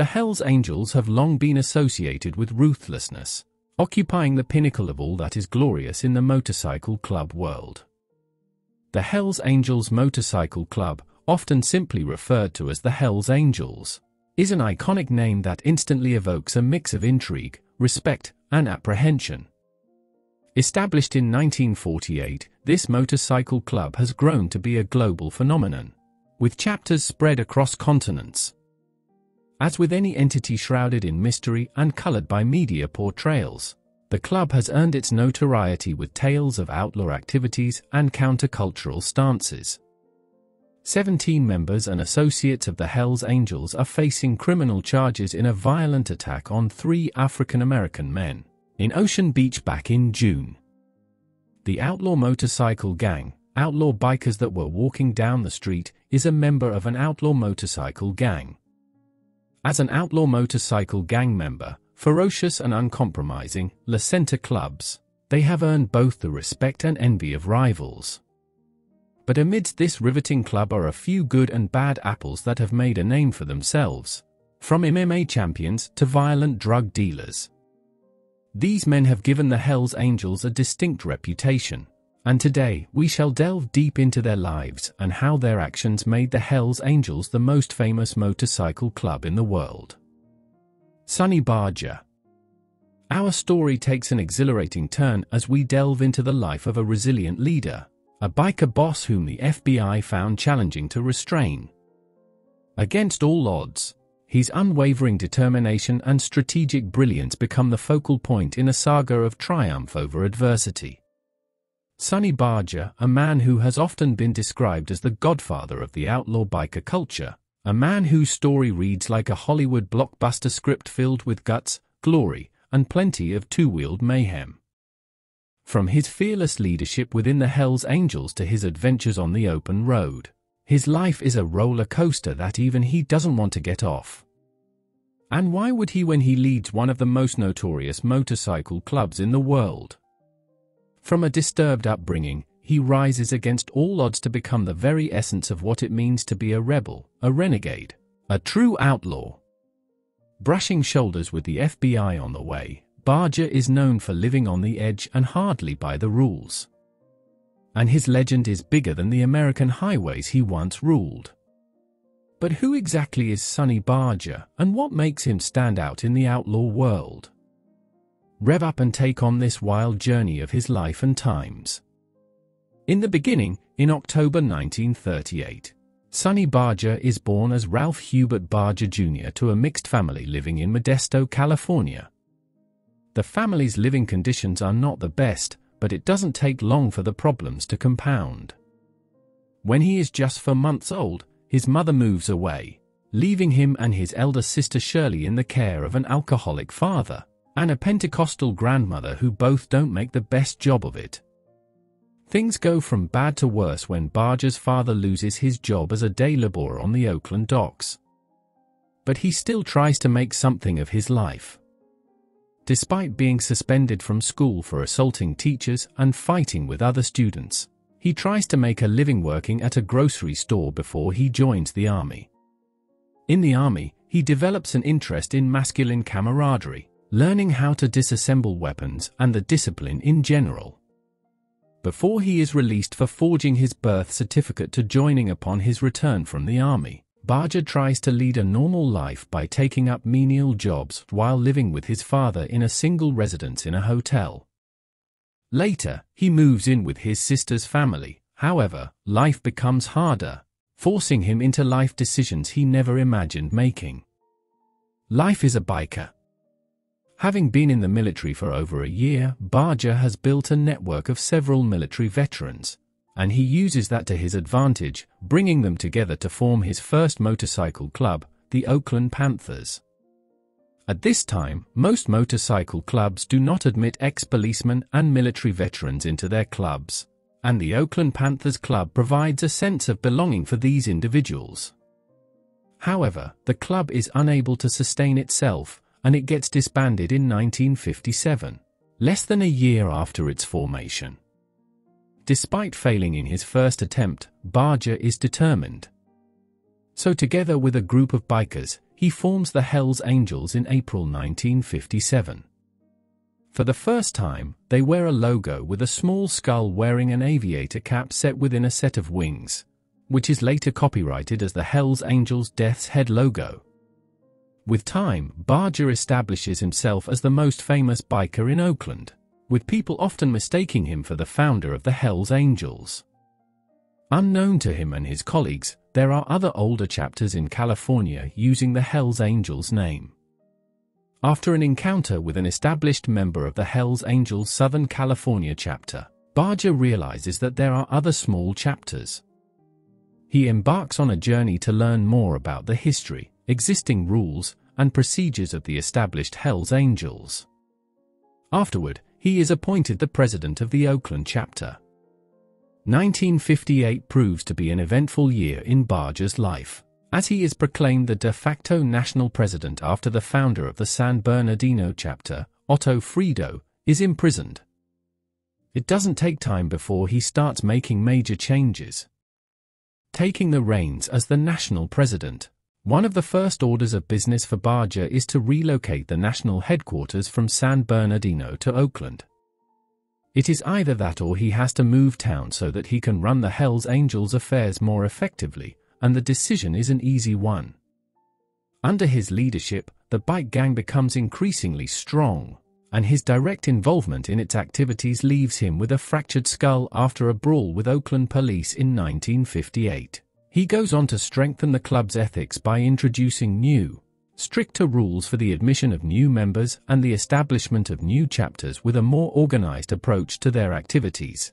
The Hells Angels have long been associated with ruthlessness, occupying the pinnacle of all that is glorious in the motorcycle club world. The Hells Angels Motorcycle Club, often simply referred to as the Hells Angels, is an iconic name that instantly evokes a mix of intrigue, respect, and apprehension. Established in 1948, this motorcycle club has grown to be a global phenomenon, with chapters spread across continents. As with any entity shrouded in mystery and colored by media portrayals, the club has earned its notoriety with tales of outlaw activities and countercultural stances. 17 members and associates of the Hells Angels are facing criminal charges in a violent attack on three African American men in Ocean Beach back in June. The outlaw motorcycle gang, outlaw bikers that were walking down the street, is a member of an outlaw motorcycle gang. As an outlaw motorcycle gang member, ferocious and uncompromising, La Center clubs, they have earned both the respect and envy of rivals. But amidst this riveting club are a few good and bad apples that have made a name for themselves, from MMA champions to violent drug dealers. These men have given the Hells Angels a distinct reputation, and today we shall delve deep into their lives and how their actions made the Hells Angels the most famous motorcycle club in the world. Sonny Barger Our story takes an exhilarating turn as we delve into the life of a resilient leader, a biker boss whom the FBI found challenging to restrain. Against all odds, his unwavering determination and strategic brilliance become the focal point in a saga of triumph over adversity. Sonny Barger, a man who has often been described as the godfather of the outlaw biker culture, a man whose story reads like a Hollywood blockbuster script filled with guts, glory, and plenty of two-wheeled mayhem. From his fearless leadership within the Hells Angels to his adventures on the open road, his life is a roller coaster that even he doesn't want to get off. And why would he when he leads one of the most notorious motorcycle clubs in the world? From a disturbed upbringing, he rises against all odds to become the very essence of what it means to be a rebel, a renegade, a true outlaw. Brushing shoulders with the FBI on the way, Barger is known for living on the edge and hardly by the rules and his legend is bigger than the American highways he once ruled. But who exactly is Sonny Barger, and what makes him stand out in the outlaw world? Rev up and take on this wild journey of his life and times. In the beginning, in October 1938, Sonny Barger is born as Ralph Hubert Barger Jr. to a mixed family living in Modesto, California. The family's living conditions are not the best, but it doesn't take long for the problems to compound. When he is just four months old, his mother moves away, leaving him and his elder sister Shirley in the care of an alcoholic father and a Pentecostal grandmother who both don't make the best job of it. Things go from bad to worse when Barger's father loses his job as a day laborer on the Oakland docks. But he still tries to make something of his life. Despite being suspended from school for assaulting teachers and fighting with other students, he tries to make a living working at a grocery store before he joins the army. In the army, he develops an interest in masculine camaraderie, learning how to disassemble weapons and the discipline in general. Before he is released for forging his birth certificate to joining upon his return from the army, Barger tries to lead a normal life by taking up menial jobs while living with his father in a single residence in a hotel. Later, he moves in with his sister's family. However, life becomes harder, forcing him into life decisions he never imagined making. Life is a biker. Having been in the military for over a year, Barger has built a network of several military veterans, and he uses that to his advantage, bringing them together to form his first motorcycle club, the Oakland Panthers. At this time, most motorcycle clubs do not admit ex-policemen and military veterans into their clubs, and the Oakland Panthers Club provides a sense of belonging for these individuals. However, the club is unable to sustain itself, and it gets disbanded in 1957, less than a year after its formation. Despite failing in his first attempt, Barger is determined. So together with a group of bikers, he forms the Hells Angels in April 1957. For the first time, they wear a logo with a small skull wearing an aviator cap set within a set of wings, which is later copyrighted as the Hells Angels Death's Head logo. With time, Barger establishes himself as the most famous biker in Oakland, with people often mistaking him for the founder of the Hells Angels. Unknown to him and his colleagues, there are other older chapters in California using the Hells Angels name. After an encounter with an established member of the Hells Angels Southern California chapter, Barger realizes that there are other small chapters. He embarks on a journey to learn more about the history, existing rules, and procedures of the established Hells Angels. Afterward, he is appointed the president of the Oakland chapter. 1958 proves to be an eventful year in Barger's life, as he is proclaimed the de facto national president after the founder of the San Bernardino chapter, Otto Friedli, is imprisoned. It doesn't take time before he starts making major changes. Taking the reins as the national president, one of the first orders of business for Barger is to relocate the national headquarters from San Bernardino to Oakland. It is either that or he has to move town so that he can run the Hells Angels affairs more effectively, and the decision is an easy one. Under his leadership, the bike gang becomes increasingly strong, and his direct involvement in its activities leaves him with a fractured skull after a brawl with Oakland police in 1958. He goes on to strengthen the club's ethics by introducing new, stricter rules for the admission of new members and the establishment of new chapters with a more organized approach to their activities.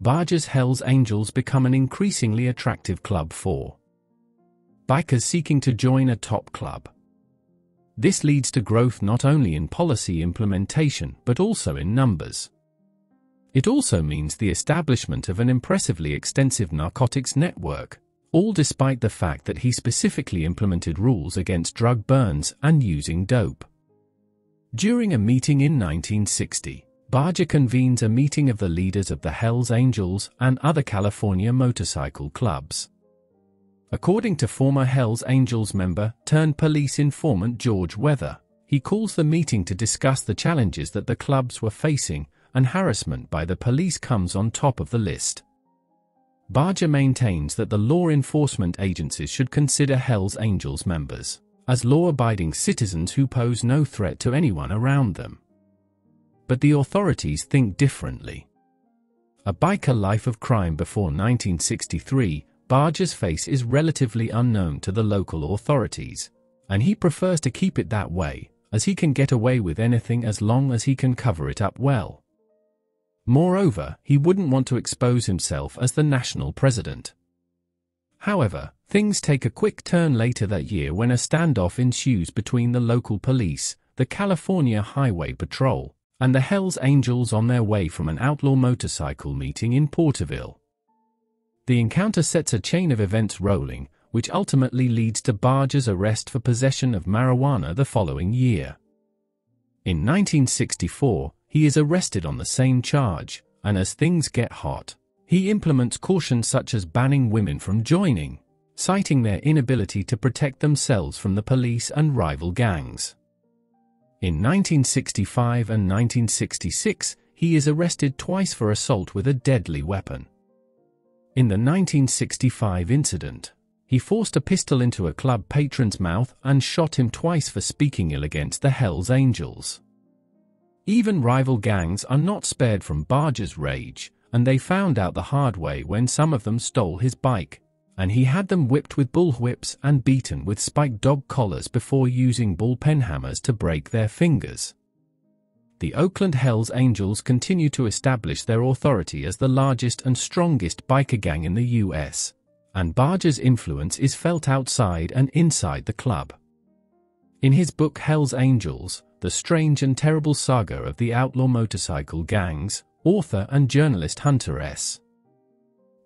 Barger's Hells Angels become an increasingly attractive club for bikers seeking to join a top club. This leads to growth not only in policy implementation but also in numbers. It also means the establishment of an impressively extensive narcotics network, all despite the fact that he specifically implemented rules against drug burns and using dope. During a meeting in 1960, Barger convenes a meeting of the leaders of the Hells Angels and other California motorcycle clubs. According to former Hells Angels member turned police informant George Wethern, he calls the meeting to discuss the challenges that the clubs were facing and harassment by the police comes on top of the list. Barger maintains that the law enforcement agencies should consider Hells Angels members as law-abiding citizens who pose no threat to anyone around them. But the authorities think differently. A biker life of crime before 1963, Barger's face is relatively unknown to the local authorities, and he prefers to keep it that way, as he can get away with anything as long as he can cover it up well. Moreover, he wouldn't want to expose himself as the national president. However, things take a quick turn later that year when a standoff ensues between the local police, the California Highway Patrol, and the Hells Angels on their way from an outlaw motorcycle meeting in Porterville. The encounter sets a chain of events rolling, which ultimately leads to Barger's arrest for possession of marijuana the following year. In 1964, he is arrested on the same charge, and as things get hot, he implements cautions such as banning women from joining, citing their inability to protect themselves from the police and rival gangs. In 1965 and 1966, he is arrested twice for assault with a deadly weapon. In the 1965 incident, he forced a pistol into a club patron's mouth and shot him twice for speaking ill against the Hells Angels. Even rival gangs are not spared from Barger's rage, and they found out the hard way when some of them stole his bike, and he had them whipped with bullwhips and beaten with spiked dog collars before using ball-peen hammers to break their fingers. The Oakland Hells Angels continue to establish their authority as the largest and strongest biker gang in the U.S., and Barger's influence is felt outside and inside the club. In his book Hells Angels, the Strange and Terrible Saga of the Outlaw Motorcycle Gangs, author and journalist Hunter S.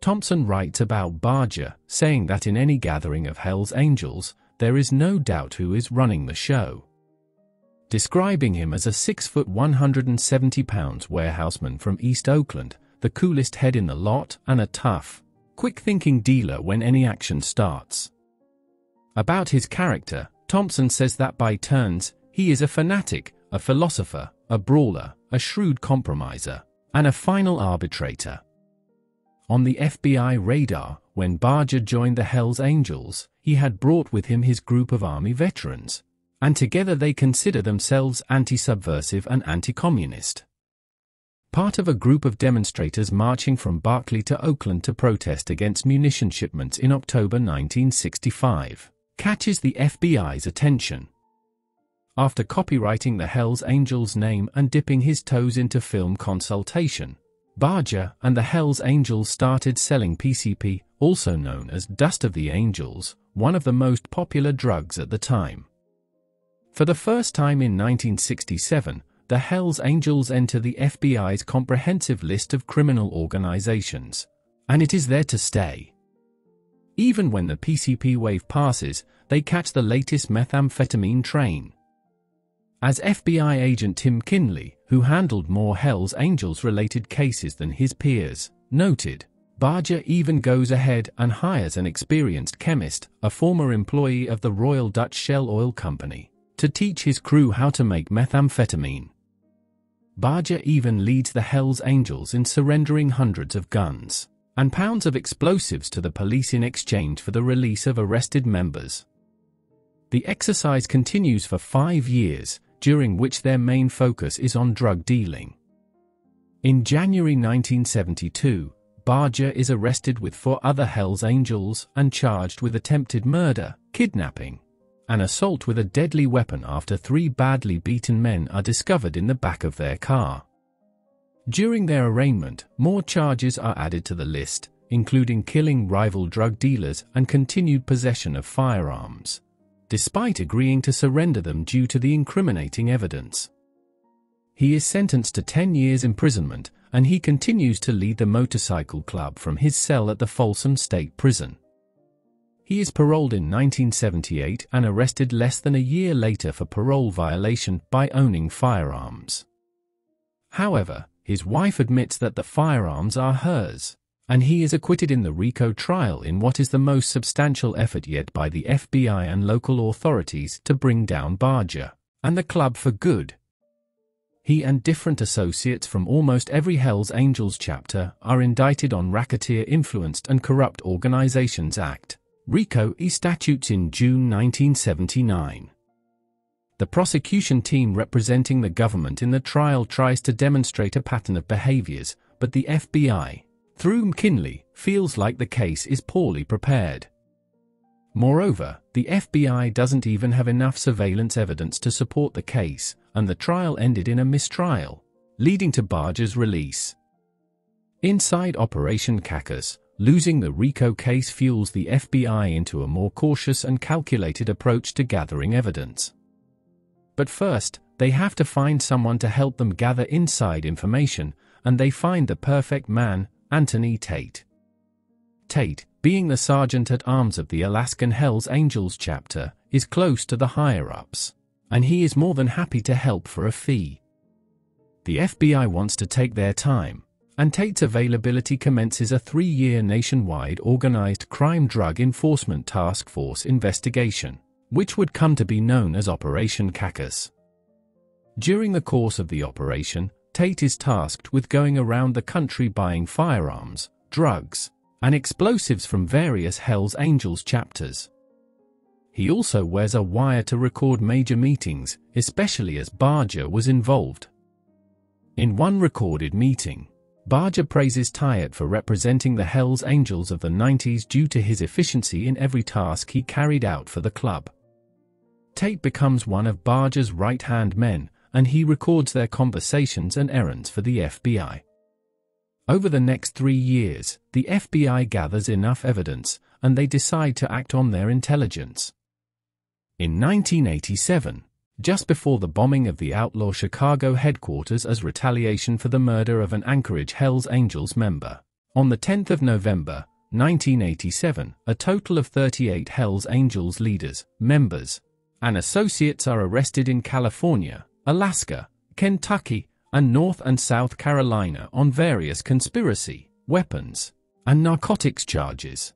Thompson writes about Barger, saying that in any gathering of Hell's Angels, there is no doubt who is running the show. Describing him as a 6 foot 170 pounds warehouseman from East Oakland, the coolest head in the lot and a tough, quick-thinking dealer when any action starts. About his character, Thompson says that by turns, he is a fanatic, a philosopher, a brawler, a shrewd compromiser, and a final arbitrator. On the FBI radar, when Barger joined the Hells Angels, he had brought with him his group of Army veterans, and together they consider themselves anti-subversive and anti-communist. Part of a group of demonstrators marching from Berkeley to Oakland to protest against munition shipments in October 1965 catches the FBI's attention. After copywriting the Hells Angels name and dipping his toes into film consultation, Barger and the Hells Angels started selling PCP, also known as Dust of the Angels, one of the most popular drugs at the time. For the first time in 1967, the Hells Angels enter the FBI's comprehensive list of criminal organizations, and it is there to stay. Even when the PCP wave passes, they catch the latest methamphetamine train. As FBI agent Tim Kinley, who handled more Hells Angels related cases than his peers, noted, Barger even goes ahead and hires an experienced chemist, a former employee of the Royal Dutch Shell Oil Company, to teach his crew how to make methamphetamine. Barger even leads the Hells Angels in surrendering hundreds of guns and pounds of explosives to the police in exchange for the release of arrested members. The exercise continues for five years, during which their main focus is on drug dealing. In January 1972, Barger is arrested with four other Hells Angels and charged with attempted murder, kidnapping, and assault with a deadly weapon after three badly beaten men are discovered in the back of their car. During their arraignment, more charges are added to the list, including killing rival drug dealers and continued possession of firearms, despite agreeing to surrender them due to the incriminating evidence. He is sentenced to 10 years imprisonment, and he continues to lead the motorcycle club from his cell at the Folsom State Prison. He is paroled in 1978 and arrested less than a year later for parole violation by owning firearms. However, his wife admits that the firearms are hers, and he is acquitted in the RICO trial in what is the most substantial effort yet by the FBI and local authorities to bring down Barger and the club for good. He and different associates from almost every Hells Angels chapter are indicted on Racketeer-Influenced and Corrupt Organizations Act, RICO e statutes in June 1979. The prosecution team representing the government in the trial tries to demonstrate a pattern of behaviors, but the FBI, through McKinley, feels like the case is poorly prepared. Moreover, the FBI doesn't even have enough surveillance evidence to support the case, and the trial ended in a mistrial, leading to Barger's release. Inside Operation Cacus, losing the RICO case fuels the FBI into a more cautious and calculated approach to gathering evidence. But first, they have to find someone to help them gather inside information, and they find the perfect man, Anthony Tate. Tate, being the sergeant at arms of the Alaskan Hells Angels chapter, is close to the higher-ups, and he is more than happy to help for a fee. The FBI wants to take their time, and Tate's availability commences a three-year nationwide organized crime drug enforcement task force investigation which would come to be known as Operation Cacus. During the course of the operation, Tate is tasked with going around the country buying firearms, drugs, and explosives from various Hells Angels chapters. He also wears a wire to record major meetings, especially as Barger was involved. In one recorded meeting, Barger praises Tate for representing the Hells Angels of the 90s due to his efficiency in every task he carried out for the club. Tate becomes one of Barger's right-hand men, and he records their conversations and errands for the FBI. Over the next three years, the FBI gathers enough evidence, and they decide to act on their intelligence. In 1987, just before the bombing of the outlaw Chicago headquarters as retaliation for the murder of an Anchorage Hells Angels member, on the 10th of November, 1987, a total of 38 Hells Angels leaders, members, and associates are arrested in California, Alaska, Kentucky, and North and South Carolina on various conspiracy, weapons, and narcotics charges.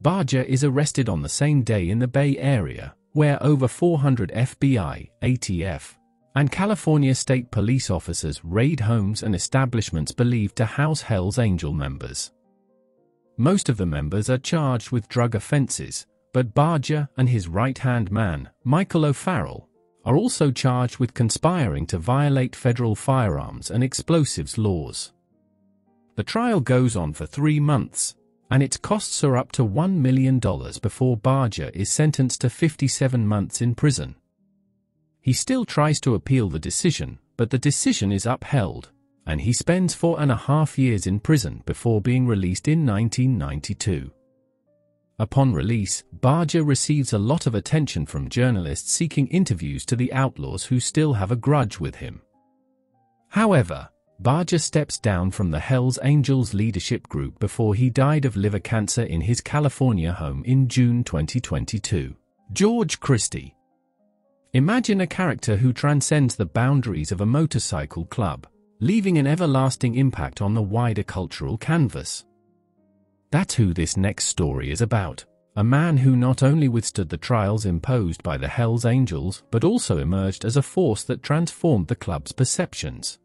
Barger is arrested on the same day in the Bay Area, where over 400 FBI, ATF, and California state police officers raid homes and establishments believed to house Hells Angel members. Most of the members are charged with drug offenses, but Barger and his right-hand man, Michael O'Farrell, are also charged with conspiring to violate federal firearms and explosives laws. The trial goes on for three months, and its costs are up to $1 million before Barger is sentenced to 57 months in prison. He still tries to appeal the decision, but the decision is upheld, and he spends four and a half years in prison before being released in 1992. Upon release, Barger receives a lot of attention from journalists seeking interviews to the outlaws who still have a grudge with him. However, Barger steps down from the Hells Angels leadership group before he died of liver cancer in his California home in June 2022. George Christie Imagine a character who transcends the boundaries of a motorcycle club, leaving an everlasting impact on the wider cultural canvas. That's who this next story is about. A man who not only withstood the trials imposed by the Hells Angels, but also emerged as a force that transformed the club's perceptions.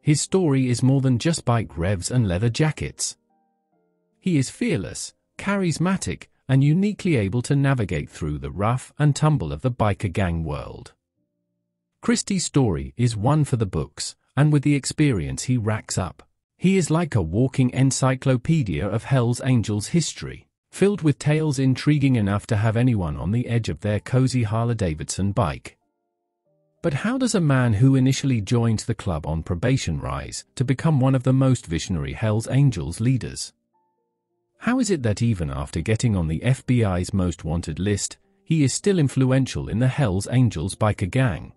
His story is more than just bike revs and leather jackets. He is fearless, charismatic, and uniquely able to navigate through the rough and tumble of the biker gang world. Christie's story is one for the books, and with the experience he racks up, he is like a walking encyclopedia of Hell's Angels history, filled with tales intriguing enough to have anyone on the edge of their cozy Harley-Davidson bike. But how does a man who initially joined the club on probation rise to become one of the most visionary Hell's Angels leaders? How is it that even after getting on the FBI's most wanted list, he is still influential in the Hell's Angels biker gang?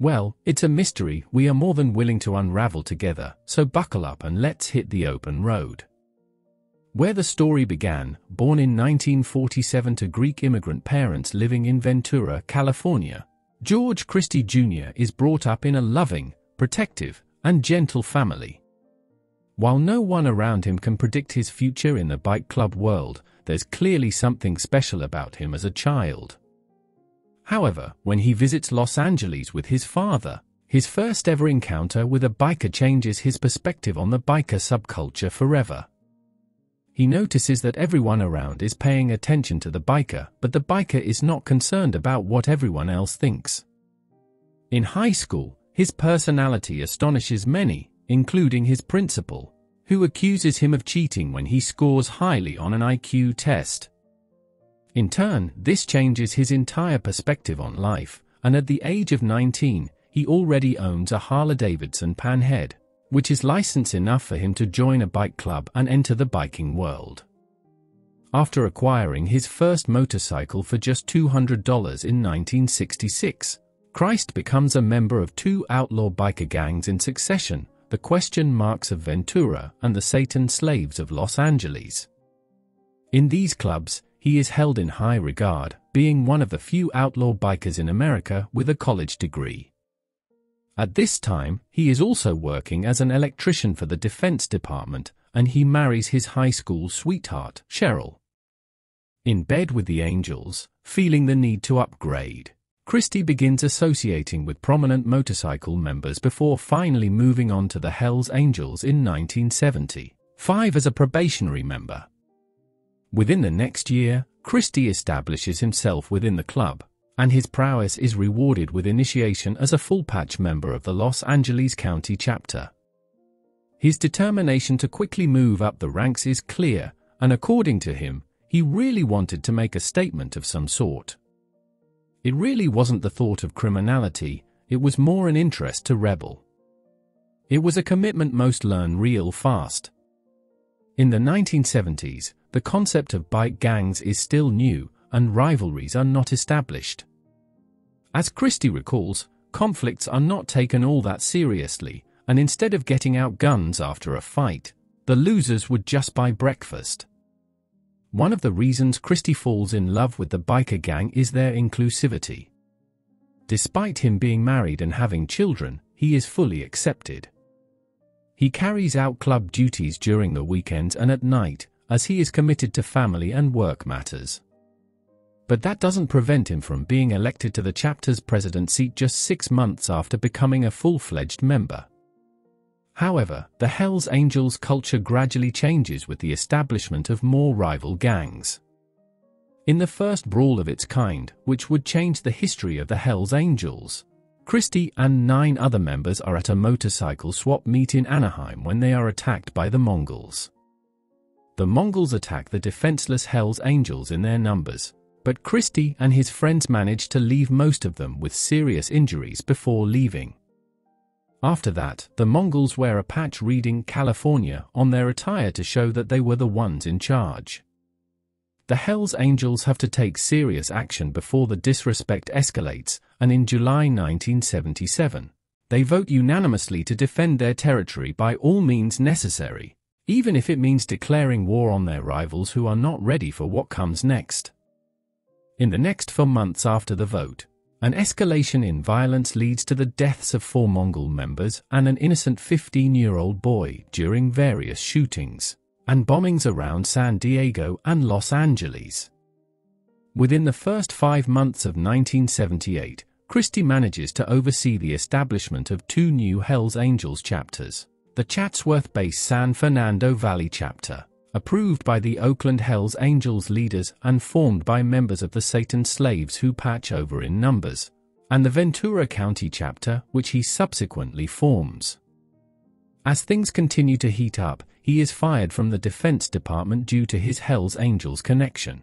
Well, it's a mystery we are more than willing to unravel together, so buckle up and let's hit the open road. Where the story began, born in 1947 to Greek immigrant parents living in Ventura, California, George Christie Jr. is brought up in a loving, protective, and gentle family. While no one around him can predict his future in the bike club world, there's clearly something special about him as a child. However, when he visits Los Angeles with his father, his first ever encounter with a biker changes his perspective on the biker subculture forever. He notices that everyone around is paying attention to the biker, but the biker is not concerned about what everyone else thinks. In high school, his personality astonishes many, including his principal, who accuses him of cheating when he scores highly on an IQ test. In turn, this changes his entire perspective on life, and at the age of 19, he already owns a Harley-Davidson Panhead, which is license enough for him to join a bike club and enter the biking world. After acquiring his first motorcycle for just $200 in 1966, Christ becomes a member of two outlaw biker gangs in succession, the Question Marks of Ventura and the Satan Slaves of Los Angeles. In these clubs, he is held in high regard, being one of the few outlaw bikers in America with a college degree. At this time, he is also working as an electrician for the Defense Department, and he marries his high school sweetheart, Cheryl. In bed with the Angels, feeling the need to upgrade, Christie begins associating with prominent motorcycle members before finally moving on to the Hells Angels in 1970, five as a probationary member. Within the next year, Christie establishes himself within the club, and his prowess is rewarded with initiation as a full-patch member of the Los Angeles County chapter. His determination to quickly move up the ranks is clear, and according to him, he really wanted to make a statement of some sort. It really wasn't the thought of criminality, it was more an interest to rebel. It was a commitment most learn real fast. In the 1970s, the concept of bike gangs is still new, and rivalries are not established. As Christie recalls, conflicts are not taken all that seriously, and instead of getting out guns after a fight, the losers would just buy breakfast. One of the reasons Christie falls in love with the biker gang is their inclusivity. Despite him being married and having children, he is fully accepted. He carries out club duties during the weekends and at night, as he is committed to family and work matters. But that doesn't prevent him from being elected to the chapter's president seat just six months after becoming a full-fledged member. However, the Hells Angels culture gradually changes with the establishment of more rival gangs. In the first brawl of its kind, which would change the history of the Hells Angels, Christie and nine other members are at a motorcycle swap meet in Anaheim when they are attacked by the Mongols. The Mongols attack the defenseless Hells Angels in their numbers, but Christie and his friends manage to leave most of them with serious injuries before leaving. After that, the Mongols wear a patch reading California on their attire to show that they were the ones in charge. The Hells Angels have to take serious action before the disrespect escalates, and in July 1977, they vote unanimously to defend their territory by all means necessary, even if it means declaring war on their rivals who are not ready for what comes next. In the next four months after the vote, an escalation in violence leads to the deaths of four Mongol members and an innocent 15-year-old boy during various shootings and bombings around San Diego and Los Angeles. Within the first five months of 1978, Christie manages to oversee the establishment of two new Hells Angels chapters, the Chatsworth-based San Fernando Valley chapter approved by the Oakland Hells Angels leaders and formed by members of the Satan Slaves who patch over in numbers, and the Ventura County chapter, which he subsequently forms. As things continue to heat up, he is fired from the Defense Department due to his Hells Angels connection.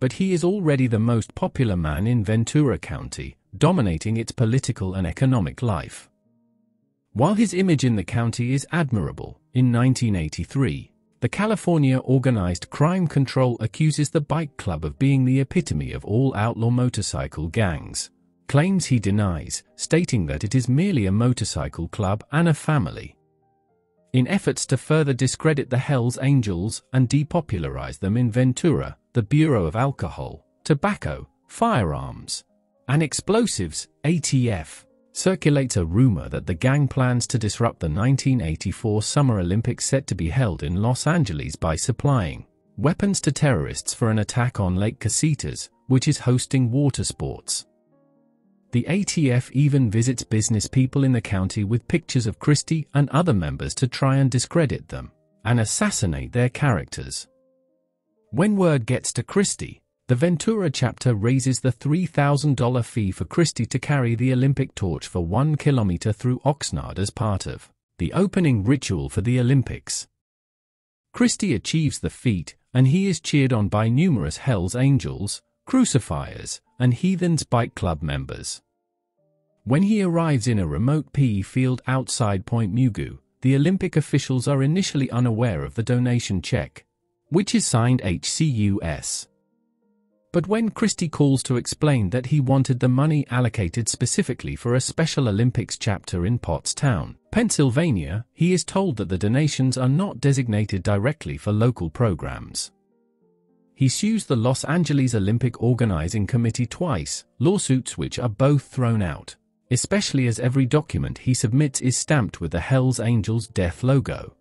But he is already the most popular man in Ventura County, dominating its political and economic life. While his image in the county is admirable, in 1983, the California Organized Crime Control accuses the bike club of being the epitome of all outlaw motorcycle gangs. Claims he denies, stating that it is merely a motorcycle club and a family. In efforts to further discredit the Hells Angels and depopularize them in Ventura, the Bureau of Alcohol, Tobacco, Firearms, and Explosives, ATF, circulates a rumor that the gang plans to disrupt the 1984 Summer Olympics set to be held in Los Angeles by supplying weapons to terrorists for an attack on Lake Casitas, which is hosting water sports. The ATF even visits business people in the county with pictures of Christie and other members to try and discredit them and assassinate their characters. When word gets to Christie, the Ventura chapter raises the $3,000 fee for Christie to carry the Olympic torch for one kilometer through Oxnard as part of the opening ritual for the Olympics. Christie achieves the feat, and he is cheered on by numerous Hells Angels, Crucifiers, and Heathens Bike Club members. When he arrives in a remote PE field outside Point Mugu, the Olympic officials are initially unaware of the donation check, which is signed HCUS. But when Christie calls to explain that he wanted the money allocated specifically for a Special Olympics chapter in Pottstown, Pennsylvania, he is told that the donations are not designated directly for local programs. He sues the Los Angeles Olympic Organizing Committee twice, lawsuits which are both thrown out, especially as every document he submits is stamped with the Hells Angels death logo.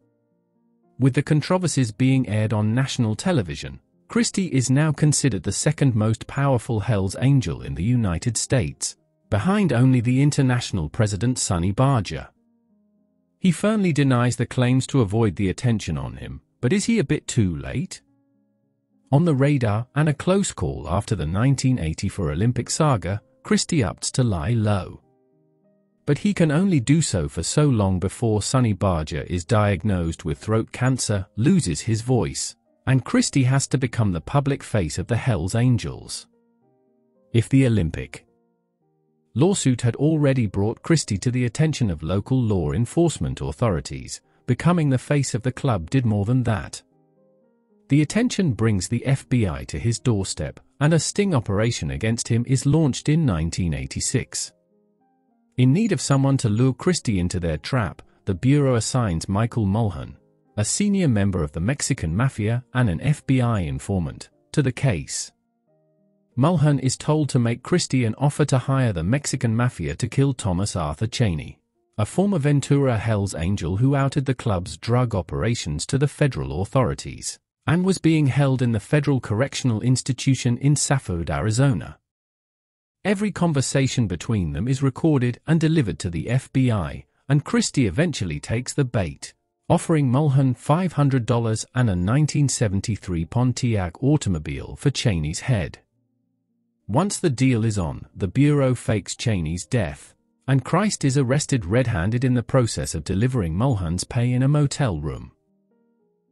With the controversies being aired on national television, Christie is now considered the second most powerful Hells Angel in the United States, behind only the international president Sonny Barger. He firmly denies the claims to avoid the attention on him, but is he a bit too late? On the radar and a close call after the 1984 Olympic saga, Christie opts to lie low. But he can only do so for so long before Sonny Barger is diagnosed with throat cancer, loses his voice, and Christie has to become the public face of the Hells Angels. If the Olympic lawsuit had already brought Christie to the attention of local law enforcement authorities, becoming the face of the club did more than that. The attention brings the FBI to his doorstep, and a sting operation against him is launched in 1986. In need of someone to lure Christie into their trap, the Bureau assigns Michael Mulhern, a senior member of the Mexican Mafia and an FBI informant, to the case. Mulhern is told to make Christie an offer to hire the Mexican Mafia to kill Thomas Arthur Cheney, a former Ventura Hells Angel who outed the club's drug operations to the federal authorities. and was being held in the Federal Correctional Institution in Safford, Arizona. Every conversation between them is recorded and delivered to the FBI, and Christie eventually takes the bait, offering Mulhern $500 and a 1973 Pontiac automobile for Cheney's head. Once the deal is on, the Bureau fakes Cheney's death, and Christ is arrested red-handed in the process of delivering Mulhern's pay in a motel room.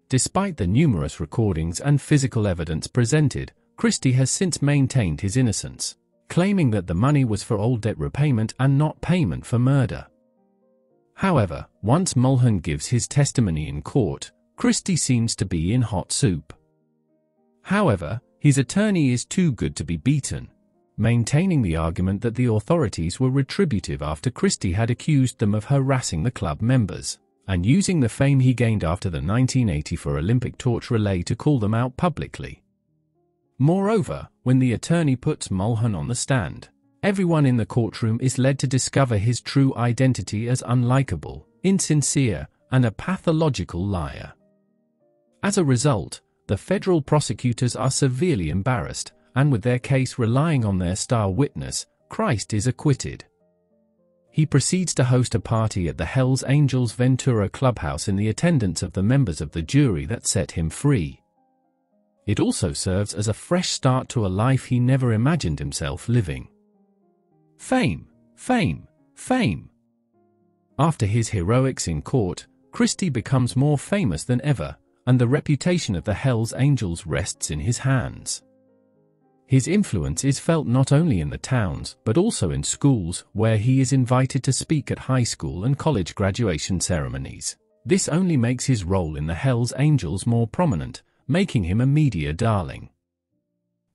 Despite the numerous recordings and physical evidence presented, Christie has since maintained his innocence, claiming that the money was for old debt repayment and not payment for murder. However, once Mulhern gives his testimony in court, Christie seems to be in hot soup. However, his attorney is too good to be beaten, maintaining the argument that the authorities were retributive after Christie had accused them of harassing the club members and using the fame he gained after the 1984 Olympic torch relay to call them out publicly. Moreover, when the attorney puts Mulhern on the stand, everyone in the courtroom is led to discover his true identity as unlikable, insincere, and a pathological liar. As a result, the federal prosecutors are severely embarrassed, and with their case relying on their star witness, Christ is acquitted. He proceeds to host a party at the Hells Angels Ventura clubhouse in the attendance of the members of the jury that set him free. It also serves as a fresh start to a life he never imagined himself living. Fame, fame, fame. After his heroics in court, Christie becomes more famous than ever, and the reputation of the Hells Angels rests in his hands. His influence is felt not only in the towns, but also in schools, where he is invited to speak at high school and college graduation ceremonies. This only makes his role in the Hells Angels more prominent, making him a media darling.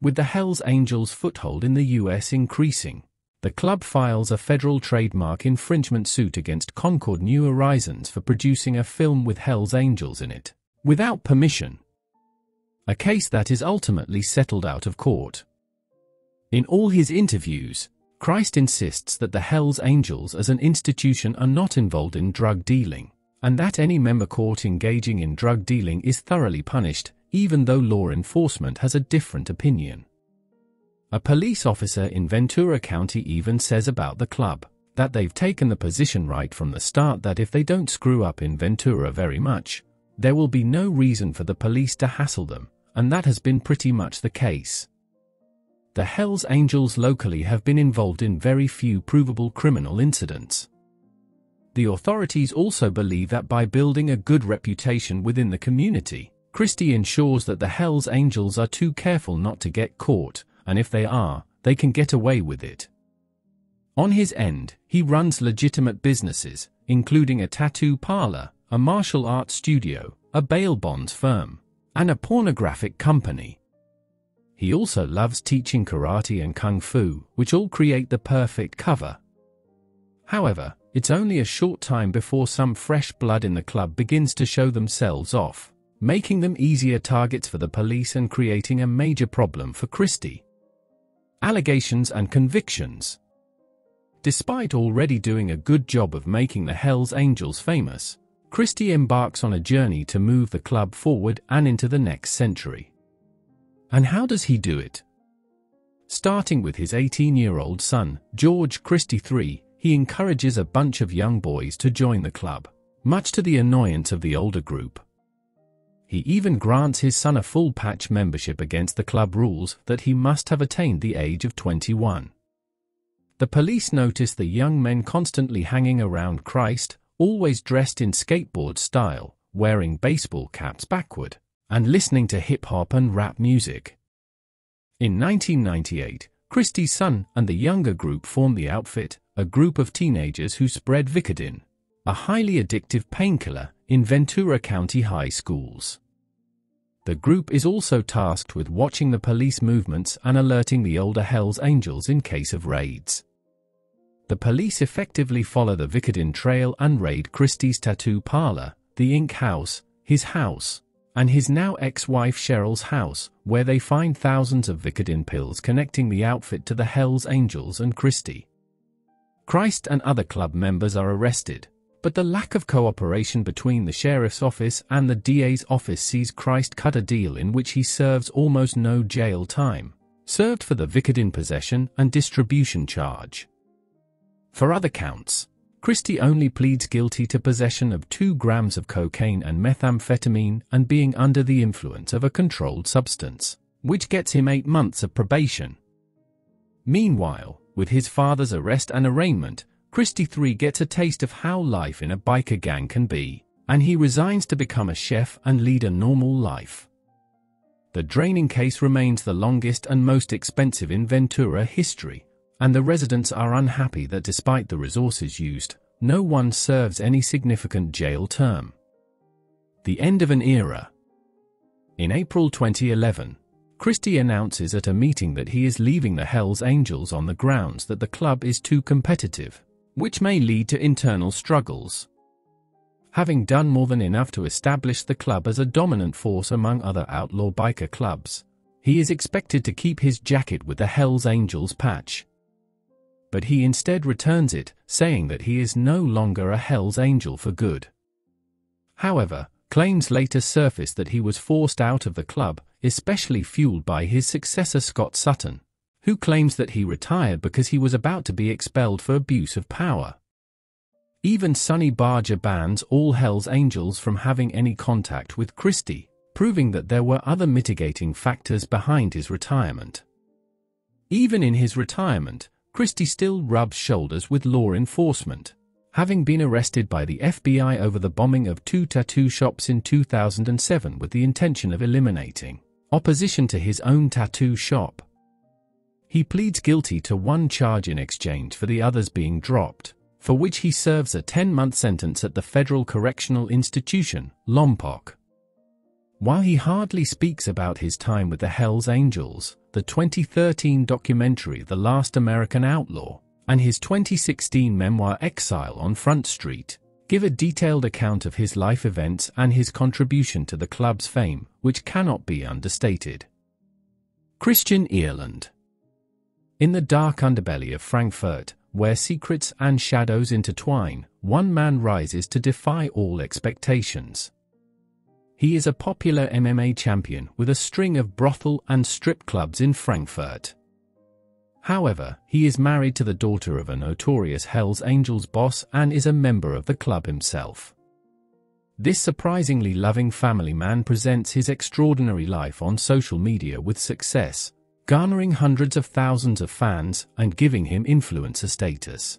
With the Hells Angels' foothold in the US increasing, the club files a federal trademark infringement suit against Concorde New Horizons for producing a film with Hells Angels in it, without permission. A case that is ultimately settled out of court. In all his interviews, Christ insists that the Hells Angels as an institution are not involved in drug dealing, and that any member court engaging in drug dealing is thoroughly punished, even though law enforcement has a different opinion. A police officer in Ventura County even says about the club that they've taken the position right from the start that if they don't screw up in Ventura very much, there will be no reason for the police to hassle them, and that has been pretty much the case the Hells Angels locally have been involved in very few provable criminal incidents. The authorities also believe that by building a good reputation within the community, Christie ensures that the Hells Angels are too careful not to get caught, and if they are, they can get away with it. On his end, he runs legitimate businesses, including a tattoo parlor, a martial arts studio, a bail bonds firm, and a pornographic company. He also loves teaching karate and kung fu, which all create the perfect cover. However, it's only a short time before some fresh blood in the club begins to show themselves off, making them easier targets for the police and creating a major problem for Christie. Allegations and convictions. Despite already doing a good job of making the Hells Angels famous, Christie embarks on a journey to move the club forward and into the next century. And how does he do it? Starting with his 18-year-old son, George Christie III, he encourages a bunch of young boys to join the club, much to the annoyance of the older group. He even grants his son a full patch membership against the club rules that he must have attained the age of 21. The police notice the young men constantly hanging around Christ, always dressed in skateboard style, wearing baseball caps backward and listening to hip-hop and rap music. In 1998, Christie's son and the younger group formed the outfit, a group of teenagers who spread Vicodin, a highly addictive painkiller, in Ventura County high schools. The group is also tasked with watching the police movements and alerting the older Hells Angels in case of raids. The police effectively follow the Vicodin trail and raid Christie's tattoo parlor, the Ink House, his house, and his now ex-wife Cheryl's house, where they find thousands of Vicodin pills connecting the outfit to the Hells Angels and Christie. Christ and other club members are arrested, But the lack of cooperation between the sheriff's office and the DA's office sees Christ cut a deal in which he serves almost no jail time, served for the Vicodin possession and distribution charge. For other counts, Christie only pleads guilty to possession of 2 grams of cocaine and methamphetamine and being under the influence of a controlled substance, which gets him 8 months of probation. Meanwhile, with his father's arrest and arraignment, Christie 3 gets a taste of how life in a biker gang can be, and he resigns to become a chef and lead a normal life. The draining case remains the longest and most expensive in Ventura history, and the residents are unhappy that despite the resources used, no one serves any significant jail term. The end of an era. In April 2011, Christie announces at a meeting that he is leaving the Hells Angels on the grounds that the club is too competitive which may lead to internal struggles. Having done more than enough to establish the club as a dominant force among other outlaw biker clubs, he is expected to keep his jacket with the Hells Angels patch. But he instead returns it, saying that he is no longer a Hells Angel for good. However, claims later surfaced that he was forced out of the club, especially fueled by his successor Scott Sutton, who claims that he retired because he was about to be expelled for abuse of power. Even Sonny Barger bans all Hell's Angels from having any contact with Christie, proving that there were other mitigating factors behind his retirement. Even in his retirement, Christie still rubs shoulders with law enforcement, having been arrested by the FBI over the bombing of two tattoo shops in 2007 with the intention of eliminating opposition to his own tattoo shop. He pleads guilty to one charge in exchange for the others being dropped, for which he serves a 10-month sentence at the Federal Correctional Institution, Lompoc. While he hardly speaks about his time with the Hells Angels, the 2013 documentary The Last American Outlaw, and his 2016 memoir Exile on Front Street, give a detailed account of his life events and his contribution to the club's fame, which cannot be understated. Christian Earland in the dark underbelly of Frankfurt, where secrets and shadows intertwine, one man rises to defy all expectations. He is a popular MMA champion with a string of brothel and strip clubs in Frankfurt. However, he is married to the daughter of a notorious Hells Angels boss and is a member of the club himself. This surprisingly loving family man presents his extraordinary life on social media with success, garnering hundreds of thousands of fans and giving him influencer status.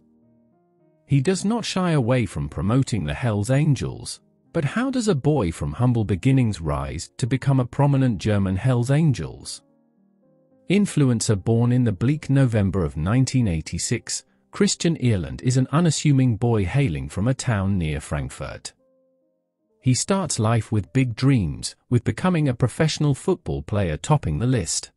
He does not shy away from promoting the Hells Angels, but how does a boy from humble beginnings rise to become a prominent German Hells Angels? Influencer born in the bleak November of 1986, Christian Ireland is an unassuming boy hailing from a town near Frankfurt. He starts life with big dreams, with becoming a professional football player topping the list.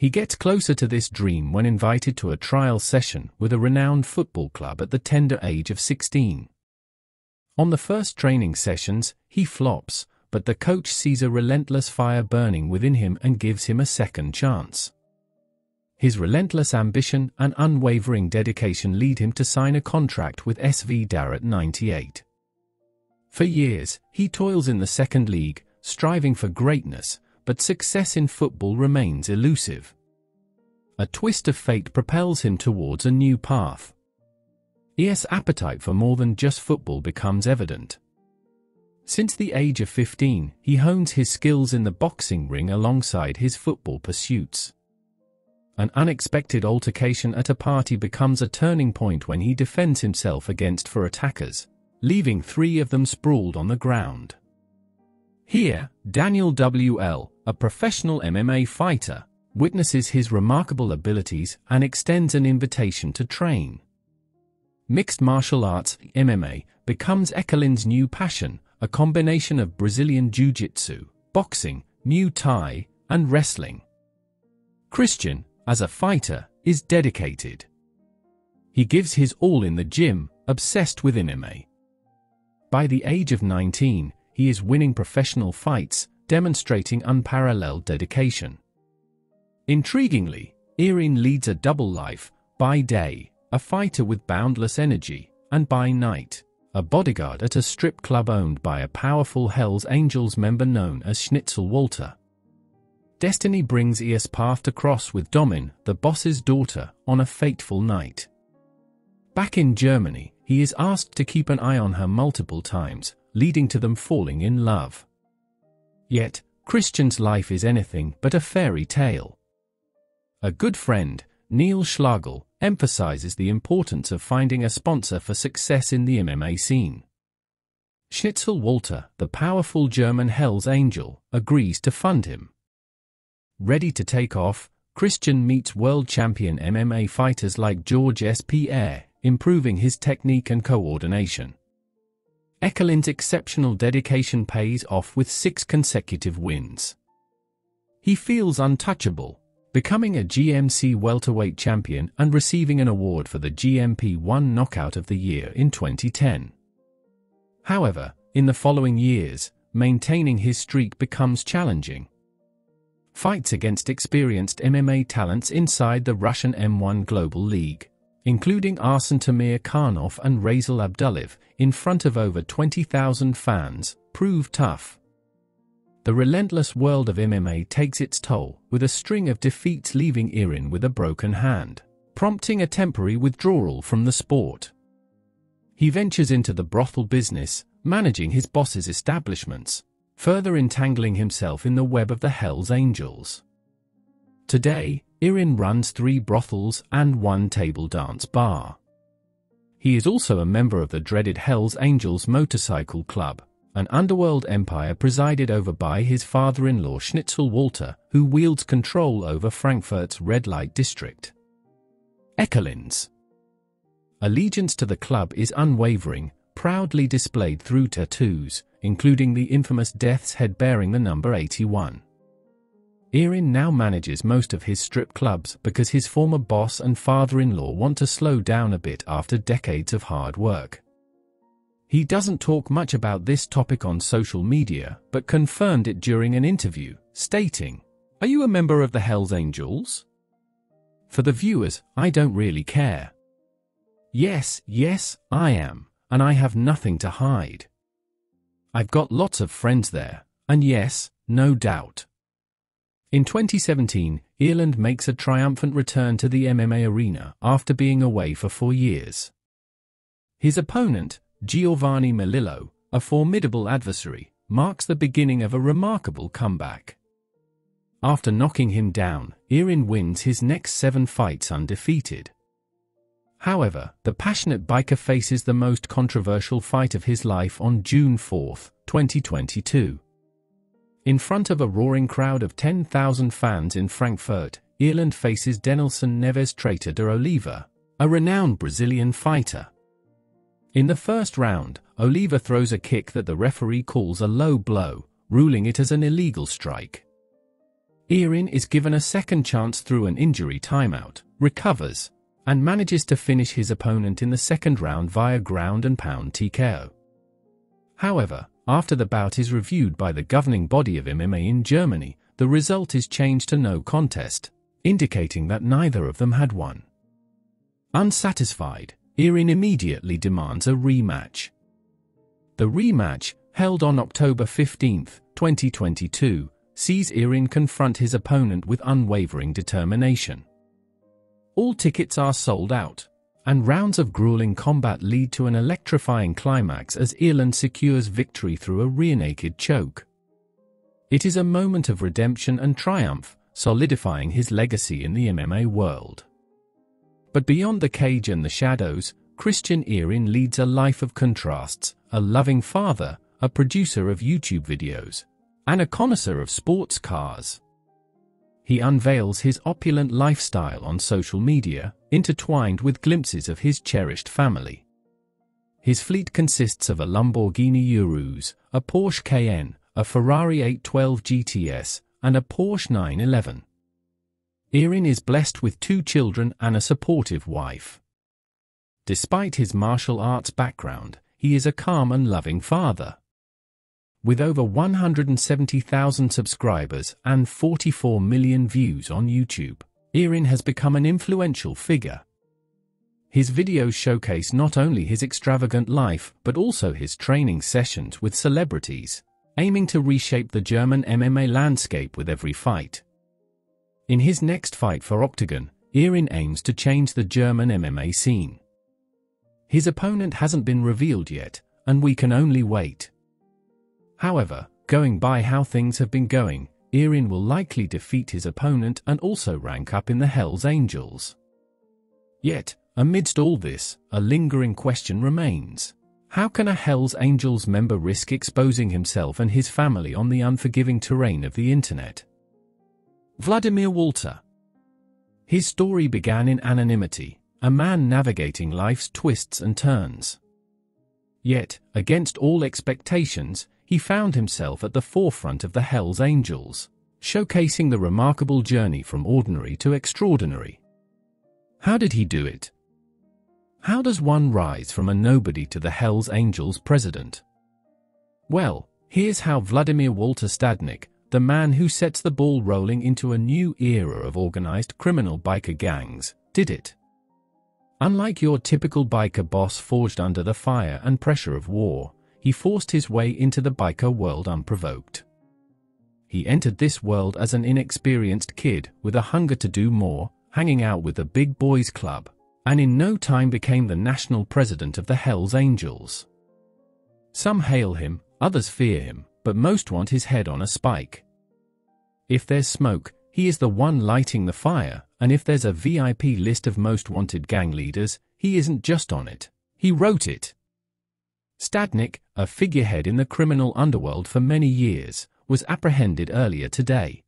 He gets closer to this dream when invited to a trial session with a renowned football club at the tender age of 16. On the first training sessions, he flops, but the coach sees a relentless fire burning within him and gives him a second chance. His relentless ambition and unwavering dedication lead him to sign a contract with SV Darmstadt 98. For years, he toils in the second league, striving for greatness, but success in football remains elusive. A twist of fate propels him towards a new path. ES' appetite for more than just football becomes evident. Since the age of 15, he hones his skills in the boxing ring alongside his football pursuits. An unexpected altercation at a party becomes a turning point when he defends himself against four attackers, leaving three of them sprawled on the ground. Here, Daniel W.L., a professional MMA fighter, witnesses his remarkable abilities and extends an invitation to train. Mixed martial arts, MMA, becomes Eckerlin's new passion, a combination of Brazilian Jiu-Jitsu, boxing, Muay Thai, and wrestling. Christian, as a fighter, is dedicated. He gives his all in the gym, obsessed with MMA. By the age of 19, he is winning professional fights, demonstrating unparalleled dedication. Intriguingly, Irene leads a double life, by day, a fighter with boundless energy, and by night, a bodyguard at a strip club owned by a powerful Hells Angels member known as Schnitzel Walter. Destiny brings Eos path to cross with Domin, the boss's daughter, on a fateful night. Back in Germany, he is asked to keep an eye on her multiple times, leading to them falling in love. Yet, Christian's life is anything but a fairy tale. A good friend, Neil Schlagel, emphasizes the importance of finding a sponsor for success in the MMA scene. Schnitzel Walter, the powerful German Hells Angel, agrees to fund him. Ready to take off, Christian meets world champion MMA fighters like Georges St. Pierre, improving his technique and coordination. Eckerlin's exceptional dedication pays off with six consecutive wins. He feels untouchable, becoming a GMC welterweight champion and receiving an award for the GMP 1 Knockout of the Year in 2010. However, in the following years, maintaining his streak becomes challenging. Fights against experienced MMA talents inside the Russian M1 Global League, including Arsen Tamir Khanov and Razel Abdullaev, in front of over 20,000 fans, prove tough. The relentless world of MMA takes its toll, with a string of defeats leaving Irin with a broken hand, prompting a temporary withdrawal from the sport. He ventures into the brothel business, managing his boss's establishments, further entangling himself in the web of the Hells Angels. Today, Irin runs three brothels and one table dance bar. He is also a member of the dreaded Hells Angels Motorcycle Club, an underworld empire presided over by his father-in-law Schnitzel Walter, who wields control over Frankfurt's red light district. Eckerlins Allegiance to the club is unwavering, proudly displayed through tattoos, including the infamous death's head bearing the number 81. Irin now manages most of his strip clubs because his former boss and father-in-law want to slow down a bit after decades of hard work. He doesn't talk much about this topic on social media, but confirmed it during an interview, stating, Are you a member of the Hells Angels? For the viewers, I don't really care. Yes, yes, I am, and I have nothing to hide. I've got lots of friends there, and yes, no doubt. In 2017, Ireland makes a triumphant return to the MMA arena after being away for four years. His opponent, Giovanni Melillo, a formidable adversary, marks the beginning of a remarkable comeback. After knocking him down, Irin wins his next seven fights undefeated. However, the passionate biker faces the most controversial fight of his life on June 4, 2022. In front of a roaring crowd of 10,000 fans in Frankfurt, Ireland faces Denilson Neves Traitor de Oliva, a renowned Brazilian fighter. In the first round, Oliva throws a kick that the referee calls a low blow, ruling it as an illegal strike. Irin is given a second chance through an injury timeout, recovers, and manages to finish his opponent in the second round via ground and pound TKO. However, after the bout is reviewed by the governing body of MMA in Germany, the result is changed to no contest, indicating that neither of them had won. Unsatisfied, Irin immediately demands a rematch. The rematch, held on October 15, 2022, sees Irin confront his opponent with unwavering determination. All tickets are sold out, and rounds of grueling combat lead to an electrifying climax as Ireland secures victory through a rear-naked choke. It is a moment of redemption and triumph, solidifying his legacy in the MMA world. But beyond the cage and the shadows, Christian Irin leads a life of contrasts, a loving father, a producer of YouTube videos, and a connoisseur of sports cars. He unveils his opulent lifestyle on social media, intertwined with glimpses of his cherished family. His fleet consists of a Lamborghini Urus, a Porsche Cayenne, a Ferrari 812 GTS, and a Porsche 911. Irin is blessed with two children and a supportive wife. Despite his martial arts background, he is a calm and loving father. With over 170,000 subscribers and 44 million views on YouTube, Irin has become an influential figure. His videos showcase not only his extravagant life but also his training sessions with celebrities, aiming to reshape the German MMA landscape with every fight. In his next fight for Oktagon, Irin aims to change the German MMA scene. His opponent hasn't been revealed yet, and we can only wait. However, going by how things have been going, Irin will likely defeat his opponent and also rank up in the Hells Angels. Yet, amidst all this, a lingering question remains. How can a Hells Angels member risk exposing himself and his family on the unforgiving terrain of the internet? Vladimir Walter His story began in anonymity, a man navigating life's twists and turns. Yet, against all expectations, he found himself at the forefront of the Hells Angels, showcasing the remarkable journey from ordinary to extraordinary. How did he do it? How does one rise from a nobody to the Hells Angels president? Well, here's how Vladimir Walter Stadnick, the man who sets the ball rolling into a new era of organized criminal biker gangs, did it. Unlike your typical biker boss forged under the fire and pressure of war, he forced his way into the biker world unprovoked. He entered this world as an inexperienced kid with a hunger to do more, hanging out with the big boys club, and in no time became the national president of the Hells Angels. Some hail him, others fear him, but most want his head on a spike. If there's smoke, he is the one lighting the fire, and if there's a VIP list of most wanted gang leaders, he isn't just on it. He wrote it. Stadnick, a figurehead in the criminal underworld for many years, was apprehended earlier today.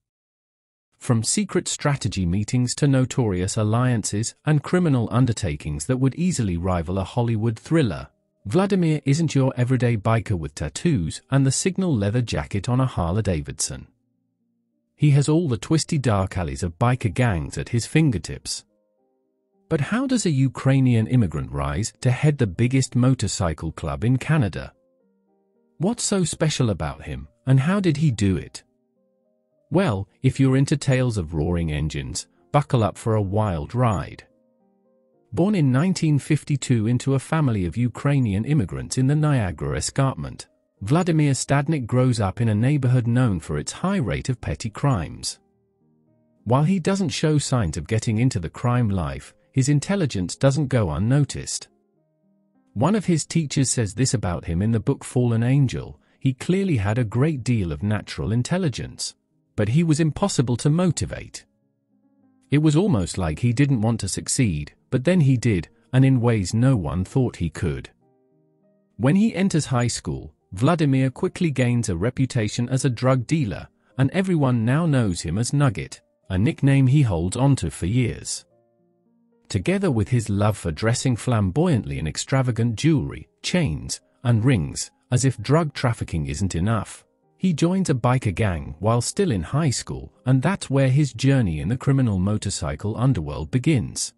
From secret strategy meetings to notorious alliances and criminal undertakings that would easily rival a Hollywood thriller, Vladimir isn't your everyday biker with tattoos and the signal leather jacket on a Harley-Davidson. He has all the twisty dark alleys of biker gangs at his fingertips. But how does a Ukrainian immigrant rise to head the biggest motorcycle club in Canada? What's so special about him, and how did he do it? Well, if you're into tales of roaring engines, buckle up for a wild ride. Born in 1952 into a family of Ukrainian immigrants in the Niagara Escarpment, Vladimir Stadnick grows up in a neighborhood known for its high rate of petty crimes. While he doesn't show signs of getting into the crime life, his intelligence doesn't go unnoticed. One of his teachers says this about him in the book Fallen Angel, he clearly had a great deal of natural intelligence, but he was impossible to motivate. It was almost like he didn't want to succeed, but then he did, and in ways no one thought he could. When he enters high school, Vladimir quickly gains a reputation as a drug dealer, and everyone now knows him as Nugget, a nickname he holds onto for years together with his love for dressing flamboyantly in extravagant jewelry, chains, and rings, as if drug trafficking isn't enough. He joins a biker gang while still in high school, and that's where his journey in the criminal motorcycle underworld begins.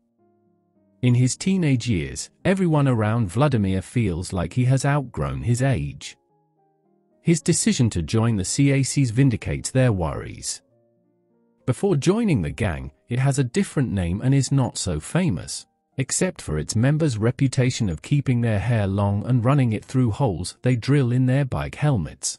In his teenage years, everyone around Vladimir feels like he has outgrown his age. His decision to join the Cossacks vindicates their worries. Before joining the gang, it has a different name and is not so famous, except for its members' reputation of keeping their hair long and running it through holes they drill in their bike helmets.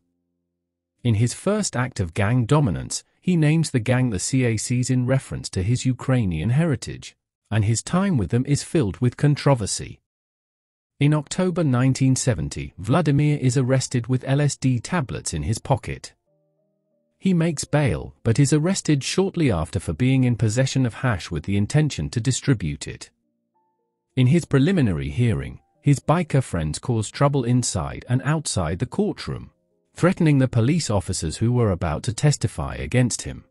In his first act of gang dominance, he names the gang the Cossacks in reference to his Ukrainian heritage, and his time with them is filled with controversy. In October 1970, Vladimir is arrested with LSD tablets in his pocket. He makes bail, but is arrested shortly after for being in possession of hash with the intention to distribute it. In his preliminary hearing, his biker friends cause trouble inside and outside the courtroom, threatening the police officers who were about to testify against him.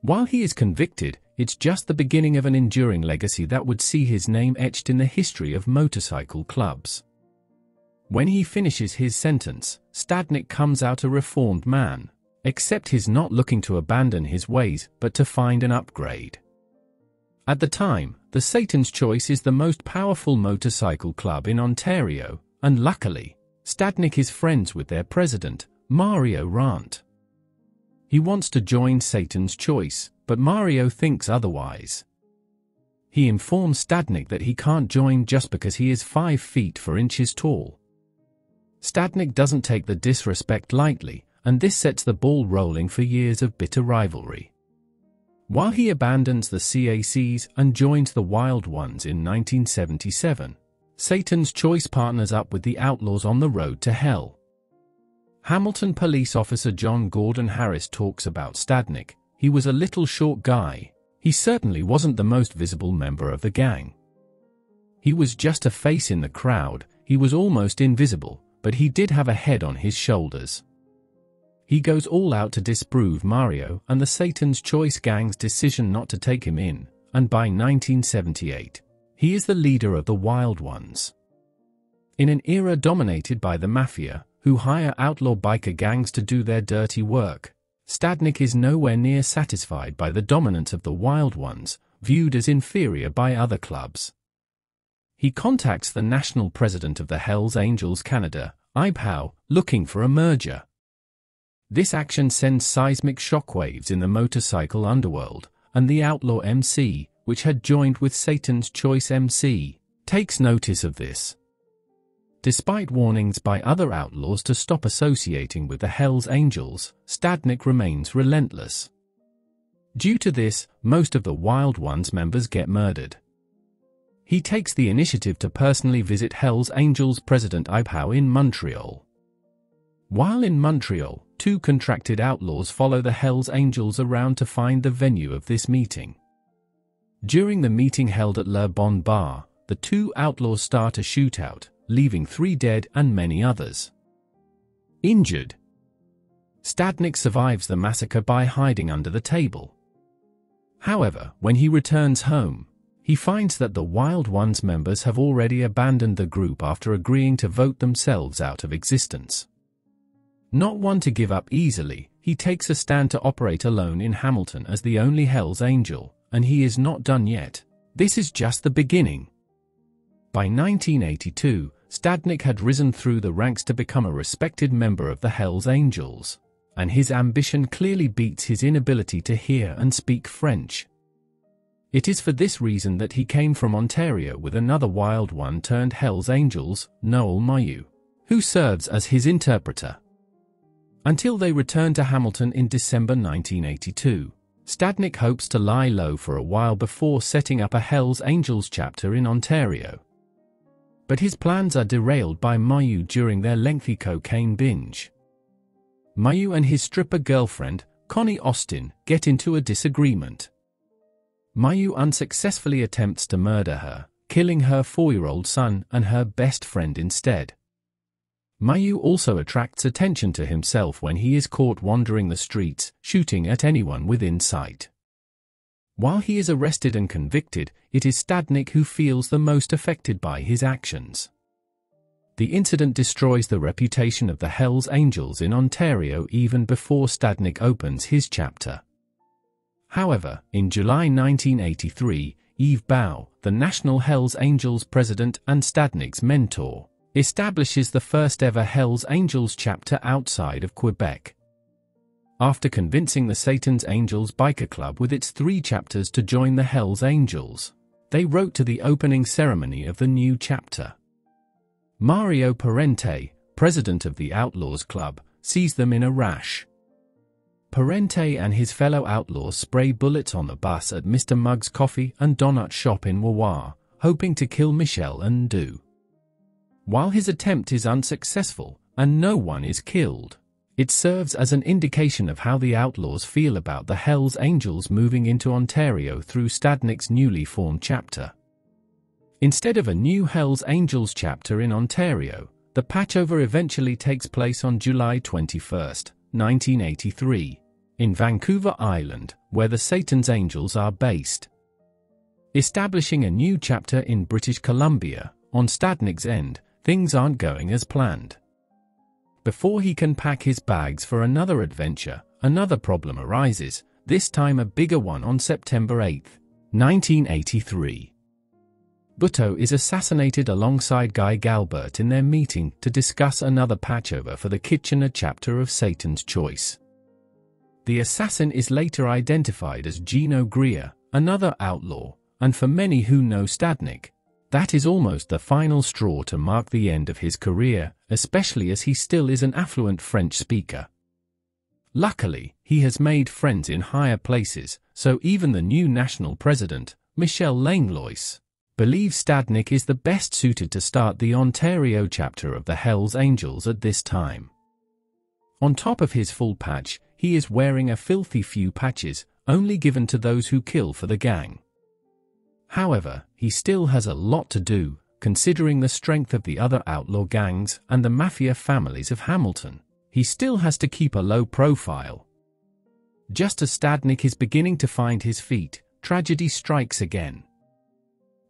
While he is convicted, it's just the beginning of an enduring legacy that would see his name etched in the history of motorcycle clubs. When he finishes his sentence, Stadnick comes out a reformed man, except he's not looking to abandon his ways but to find an upgrade. At the time, the Satan's Choice is the most powerful motorcycle club in Ontario, and luckily, Stadnick is friends with their president, Mario Rant. He wants to join Satan's Choice, but Mario thinks otherwise. He informs Stadnick that he can't join just because he is 5 feet 4 inches tall. Stadnick doesn't take the disrespect lightly, and this sets the ball rolling for years of bitter rivalry. While he abandons the Cossacks and joins the Wild Ones in 1977, Satan's Choice partners up with the Outlaws on the road to hell. Hamilton police officer John Gordon Harris talks about Stadnick. He was a little short guy. He certainly wasn't the most visible member of the gang. He was just a face in the crowd, he was almost invisible, but he did have a head on his shoulders. He goes all out to disprove Mario and the Satan's Choice gang's decision not to take him in, and by 1978, he is the leader of the Wild Ones. In an era dominated by the Mafia, who hire outlaw biker gangs to do their dirty work, Stadnick is nowhere near satisfied by the dominance of the Wild Ones, viewed as inferior by other clubs. He contacts the national president of the Hells Angels Canada, Ibe looking for a merger. This action sends seismic shockwaves in the motorcycle underworld, and the outlaw MC, which had joined with Satan's Choice MC, takes notice of this. Despite warnings by other outlaws to stop associating with the Hells Angels, Stadnick remains relentless. Due to this, most of the Wild Ones members get murdered. He takes the initiative to personally visit Hells Angels president Howe in Montreal. While in Montreal, two contracted outlaws follow the Hells Angels around to find the venue of this meeting. During the meeting held at Le Bon Bar, the two outlaws start a shootout, leaving three dead and many others injured. Stadnick survives the massacre by hiding under the table. However, when he returns home, he finds that the Wild Ones members have already abandoned the group after agreeing to vote themselves out of existence. Not one to give up easily, he takes a stand to operate alone in Hamilton as the only Hell's Angel, and he is not done yet. This is just the beginning. By 1982, Stadnick had risen through the ranks to become a respected member of the Hells Angels, and his ambition clearly beats his inability to hear and speak French. It is for this reason that he came from Ontario with another wild one turned Hells Angels, Noel Mailloux, who serves as his interpreter until they return to Hamilton in December 1982. Stadnick hopes to lie low for a while before setting up a Hells Angels chapter in Ontario. But his plans are derailed by Mailloux during their lengthy cocaine binge. Mailloux and his stripper girlfriend, Connie Austin, get into a disagreement. Mailloux unsuccessfully attempts to murder her, killing her four-year-old son and her best friend instead. Mailloux also attracts attention to himself when he is caught wandering the streets, shooting at anyone within sight. While he is arrested and convicted, it is Stadnick who feels the most affected by his actions. The incident destroys the reputation of the Hells Angels in Ontario even before Stadnick opens his chapter. However, in July 1983, Yves Bau, the National Hells Angels president and Stadnick's mentor, establishes the first ever Hells Angels chapter outside of Quebec. After convincing the Satan's Angels Biker Club with its three chapters to join the Hells Angels, they wrote to the opening ceremony of the new chapter. Mario Parente, president of the Outlaws Club, sees them in a rash. Parente and his fellow outlaws spray bullets on the bus at Mr. Mugg's Coffee and Donut Shop in Wawa, hoping to kill Michelle and Do. While his attempt is unsuccessful and no one is killed, it serves as an indication of how the outlaws feel about the Hells Angels moving into Ontario through Stadnick's newly formed chapter. Instead of a new Hells Angels chapter in Ontario, the patchover eventually takes place on July 21, 1983, in Vancouver Island, where the Satan's Angels are based. Establishing a new chapter in British Columbia, on Stadnick's end, things aren't going as planned. Before he can pack his bags for another adventure, another problem arises, this time a bigger one on September 8, 1983. Buteau is assassinated alongside Guy Galbert in their meeting to discuss another patchover for the Kitchener chapter of Satan's Choice. The assassin is later identified as Gino Greer, another outlaw, and for many who know Stadnick, that is almost the final straw to mark the end of his career, especially as he still is an affluent French speaker. Luckily, he has made friends in higher places, so even the new national president, Michel Langlois, believes Stadnick is the best suited to start the Ontario chapter of the Hells Angels at this time. On top of his full patch, he is wearing a filthy few patches, only given to those who kill for the gang. However, he still has a lot to do, considering the strength of the other outlaw gangs and the mafia families of Hamilton. He still has to keep a low profile. Just as Stadnick is beginning to find his feet, tragedy strikes again.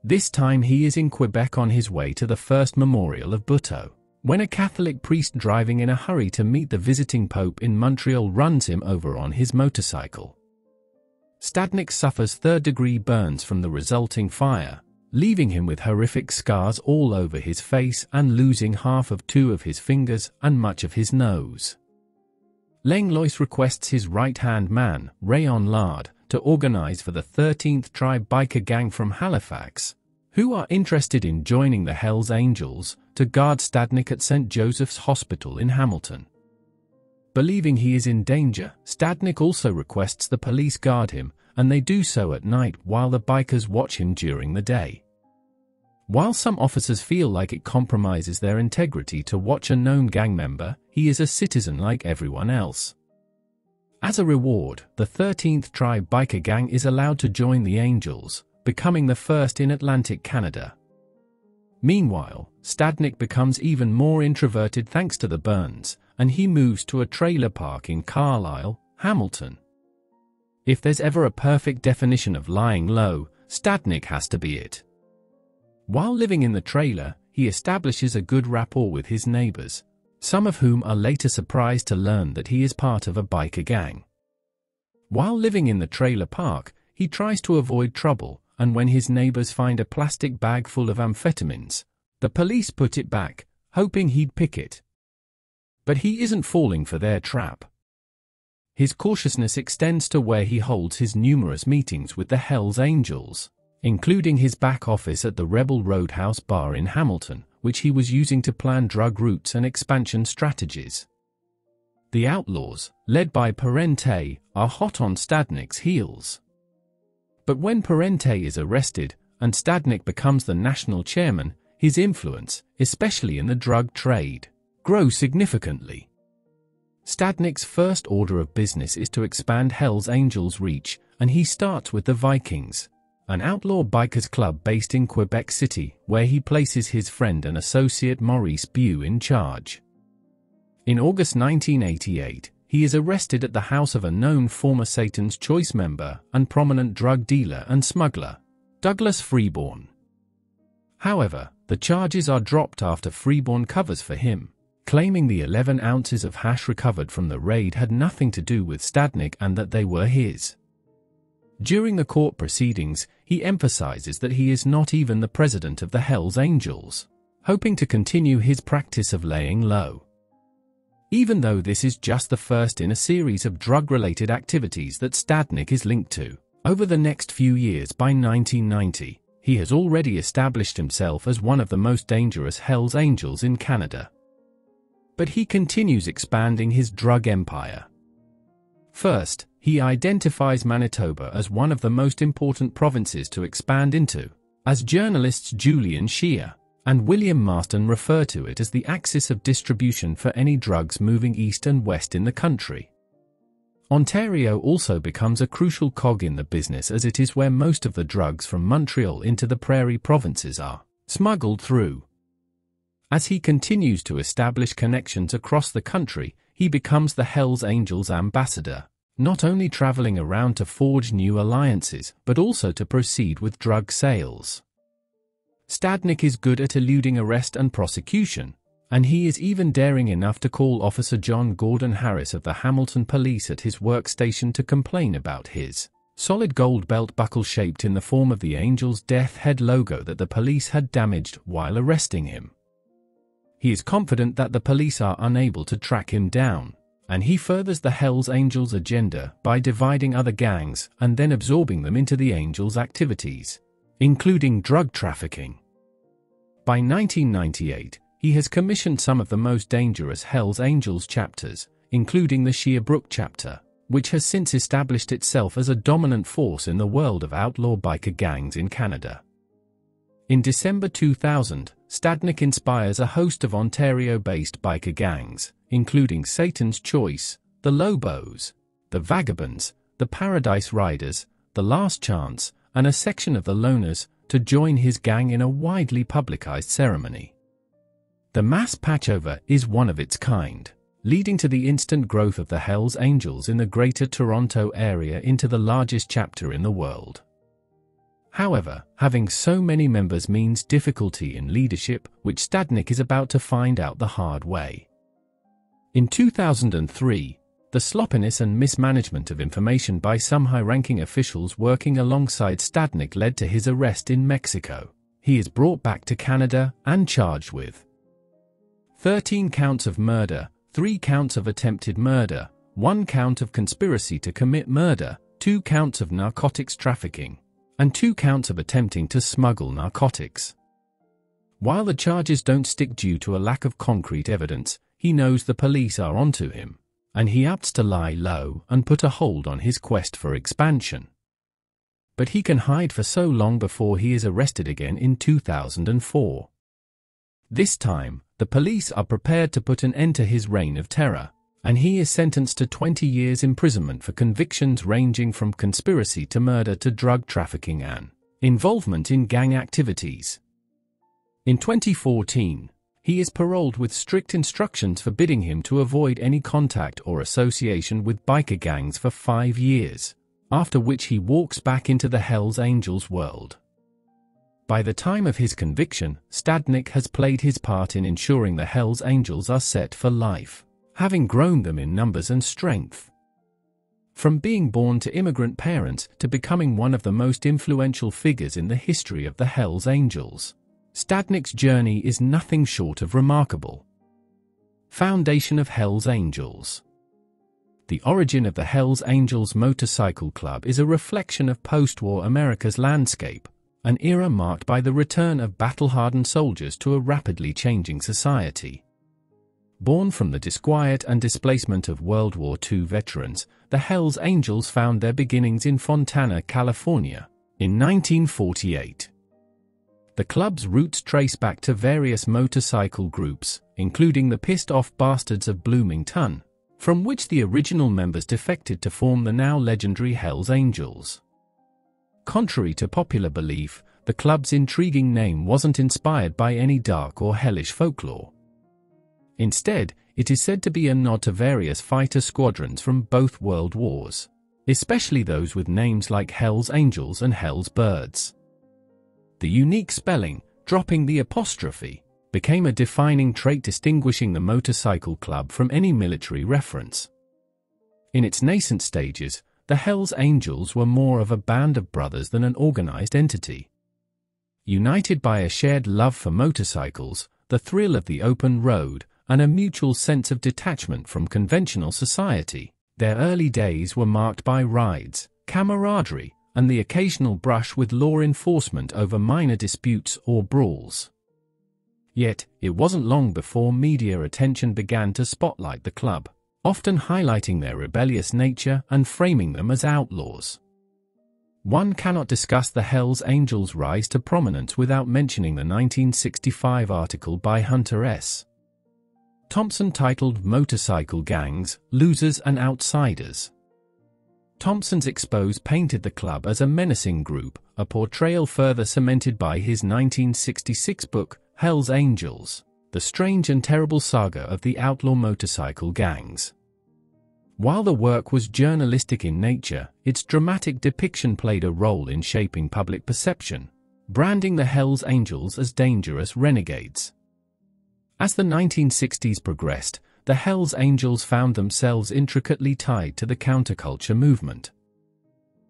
This time he is in Quebec on his way to the first memorial of Buteau, when a Catholic priest driving in a hurry to meet the visiting Pope in Montreal runs him over on his motorcycle. Stadnick suffers third-degree burns from the resulting fire, leaving him with horrific scars all over his face and losing half of two of his fingers and much of his nose. Langlois requests his right-hand man, Rayon Lard, to organize for the 13th Tribe biker gang from Halifax, who are interested in joining the Hells Angels, to guard Stadnick at St. Joseph's Hospital in Hamilton. Believing he is in danger, Stadnick also requests the police guard him, and they do so at night while the bikers watch him during the day. While some officers feel like it compromises their integrity to watch a known gang member, he is a citizen like everyone else. As a reward, the 13th Tribe biker gang is allowed to join the Angels, becoming the first in Atlantic Canada. Meanwhile, Stadnick becomes even more introverted thanks to the burns, and he moves to a trailer park in Carlisle, Hamilton. If there's ever a perfect definition of lying low, Stadnick has to be it. While living in the trailer, he establishes a good rapport with his neighbors, some of whom are later surprised to learn that he is part of a biker gang. While living in the trailer park, he tries to avoid trouble, and when his neighbors find a plastic bag full of amphetamines, the police put it back, hoping he'd pick it. But he isn't falling for their trap. His cautiousness extends to where he holds his numerous meetings with the Hells Angels, including his back office at the Rebel Roadhouse bar in Hamilton, which he was using to plan drug routes and expansion strategies. The outlaws, led by Parente, are hot on Stadnick's heels. But when Parente is arrested, and Stadnick becomes the national chairman, his influence, especially in the drug trade, grows significantly. Stadnick's first order of business is to expand Hell's Angels' reach, and he starts with the Vikings, an outlaw bikers club based in Quebec City, where he places his friend and associate Maurice Bew in charge. In August 1988, he is arrested at the house of a known former Satan's Choice member and prominent drug dealer and smuggler, Douglas Freeborn. However, the charges are dropped after Freeborn covers for him, claiming the 11 ounces of hash recovered from the raid had nothing to do with Stadnick and that they were his. During the court proceedings, he emphasizes that he is not even the president of the Hells Angels, hoping to continue his practice of laying low. Even though this is just the first in a series of drug-related activities that Stadnick is linked to, over the next few years by 1990, he has already established himself as one of the most dangerous Hells Angels in Canada. But he continues expanding his drug empire. First, he identifies Manitoba as one of the most important provinces to expand into, as journalists Julian Sher and William Marsden refer to it as the axis of distribution for any drugs moving east and west in the country. Ontario also becomes a crucial cog in the business as it is where most of the drugs from Montreal into the prairie provinces are smuggled through. As he continues to establish connections across the country, he becomes the Hells Angels ambassador not only traveling around to forge new alliances, but also to proceed with drug sales. Stadnick is good at eluding arrest and prosecution, and he is even daring enough to call Officer John Gordon Harris of the Hamilton Police at his workstation to complain about his solid gold belt buckle shaped in the form of the Angel's death head logo that the police had damaged while arresting him. He is confident that the police are unable to track him down, and he furthers the Hells Angels agenda by dividing other gangs and then absorbing them into the Angels' activities, including drug trafficking. By 1998, he has commissioned some of the most dangerous Hells Angels chapters, including the Sherbrooke chapter, which has since established itself as a dominant force in the world of outlaw biker gangs in Canada. In December 2000, Stadnick inspires a host of Ontario-based biker gangs, including Satan's Choice, the Lobos, the Vagabonds, the Paradise Riders, the Last Chance, and a section of the Loners, to join his gang in a widely publicized ceremony. The mass patchover is one of its kind, leading to the instant growth of the Hells Angels in the Greater Toronto area into the largest chapter in the world. However, having so many members means difficulty in leadership, which Stadnick is about to find out the hard way. In 2003, the sloppiness and mismanagement of information by some high-ranking officials working alongside Stadnick led to his arrest in Mexico. He is brought back to Canada and charged with 13 counts of murder, 3 counts of attempted murder, 1 count of conspiracy to commit murder, 2 counts of narcotics trafficking, and two counts of attempting to smuggle narcotics. While the charges don't stick due to a lack of concrete evidence, he knows the police are onto him, and he opts to lie low and put a hold on his quest for expansion. But he can hide for so long before he is arrested again in 2004. This time, the police are prepared to put an end to his reign of terror, and he is sentenced to 20 years imprisonment for convictions ranging from conspiracy to murder to drug trafficking and involvement in gang activities. In 2014, he is paroled with strict instructions forbidding him to avoid any contact or association with biker gangs for five years, after which he walks back into the Hells Angels world. By the time of his conviction, Stadnick has played his part in ensuring the Hells Angels are set for life having grown them in numbers and strength. From being born to immigrant parents to becoming one of the most influential figures in the history of the Hells Angels, Stadnick's journey is nothing short of remarkable. Foundation of Hells Angels The origin of the Hells Angels Motorcycle Club is a reflection of post-war America's landscape, an era marked by the return of battle-hardened soldiers to a rapidly changing society. Born from the disquiet and displacement of World War II veterans, the Hells Angels found their beginnings in Fontana, California, in 1948. The club's roots trace back to various motorcycle groups, including the Pissed Off Bastards of Bloomington, from which the original members defected to form the now legendary Hells Angels. Contrary to popular belief, the club's intriguing name wasn't inspired by any dark or hellish folklore. Instead, it is said to be a nod to various fighter squadrons from both world wars, especially those with names like Hell's Angels and Hell's Birds. The unique spelling, dropping the apostrophe, became a defining trait distinguishing the motorcycle club from any military reference. In its nascent stages, the Hells Angels were more of a band of brothers than an organized entity. United by a shared love for motorcycles, the thrill of the open road, and a mutual sense of detachment from conventional society. Their early days were marked by rides, camaraderie, and the occasional brush with law enforcement over minor disputes or brawls. Yet, it wasn't long before media attention began to spotlight the club, often highlighting their rebellious nature and framing them as outlaws. One cannot discuss the Hells Angels' rise to prominence without mentioning the 1965 article by Hunter S. Thompson titled Motorcycle Gangs, Losers and Outsiders. Thompson's expose painted the club as a menacing group, a portrayal further cemented by his 1966 book, Hell's Angels, The Strange and Terrible Saga of the Outlaw Motorcycle Gangs. While the work was journalistic in nature, its dramatic depiction played a role in shaping public perception, branding the Hells Angels as dangerous renegades. As the 1960s progressed, the Hells Angels found themselves intricately tied to the counterculture movement.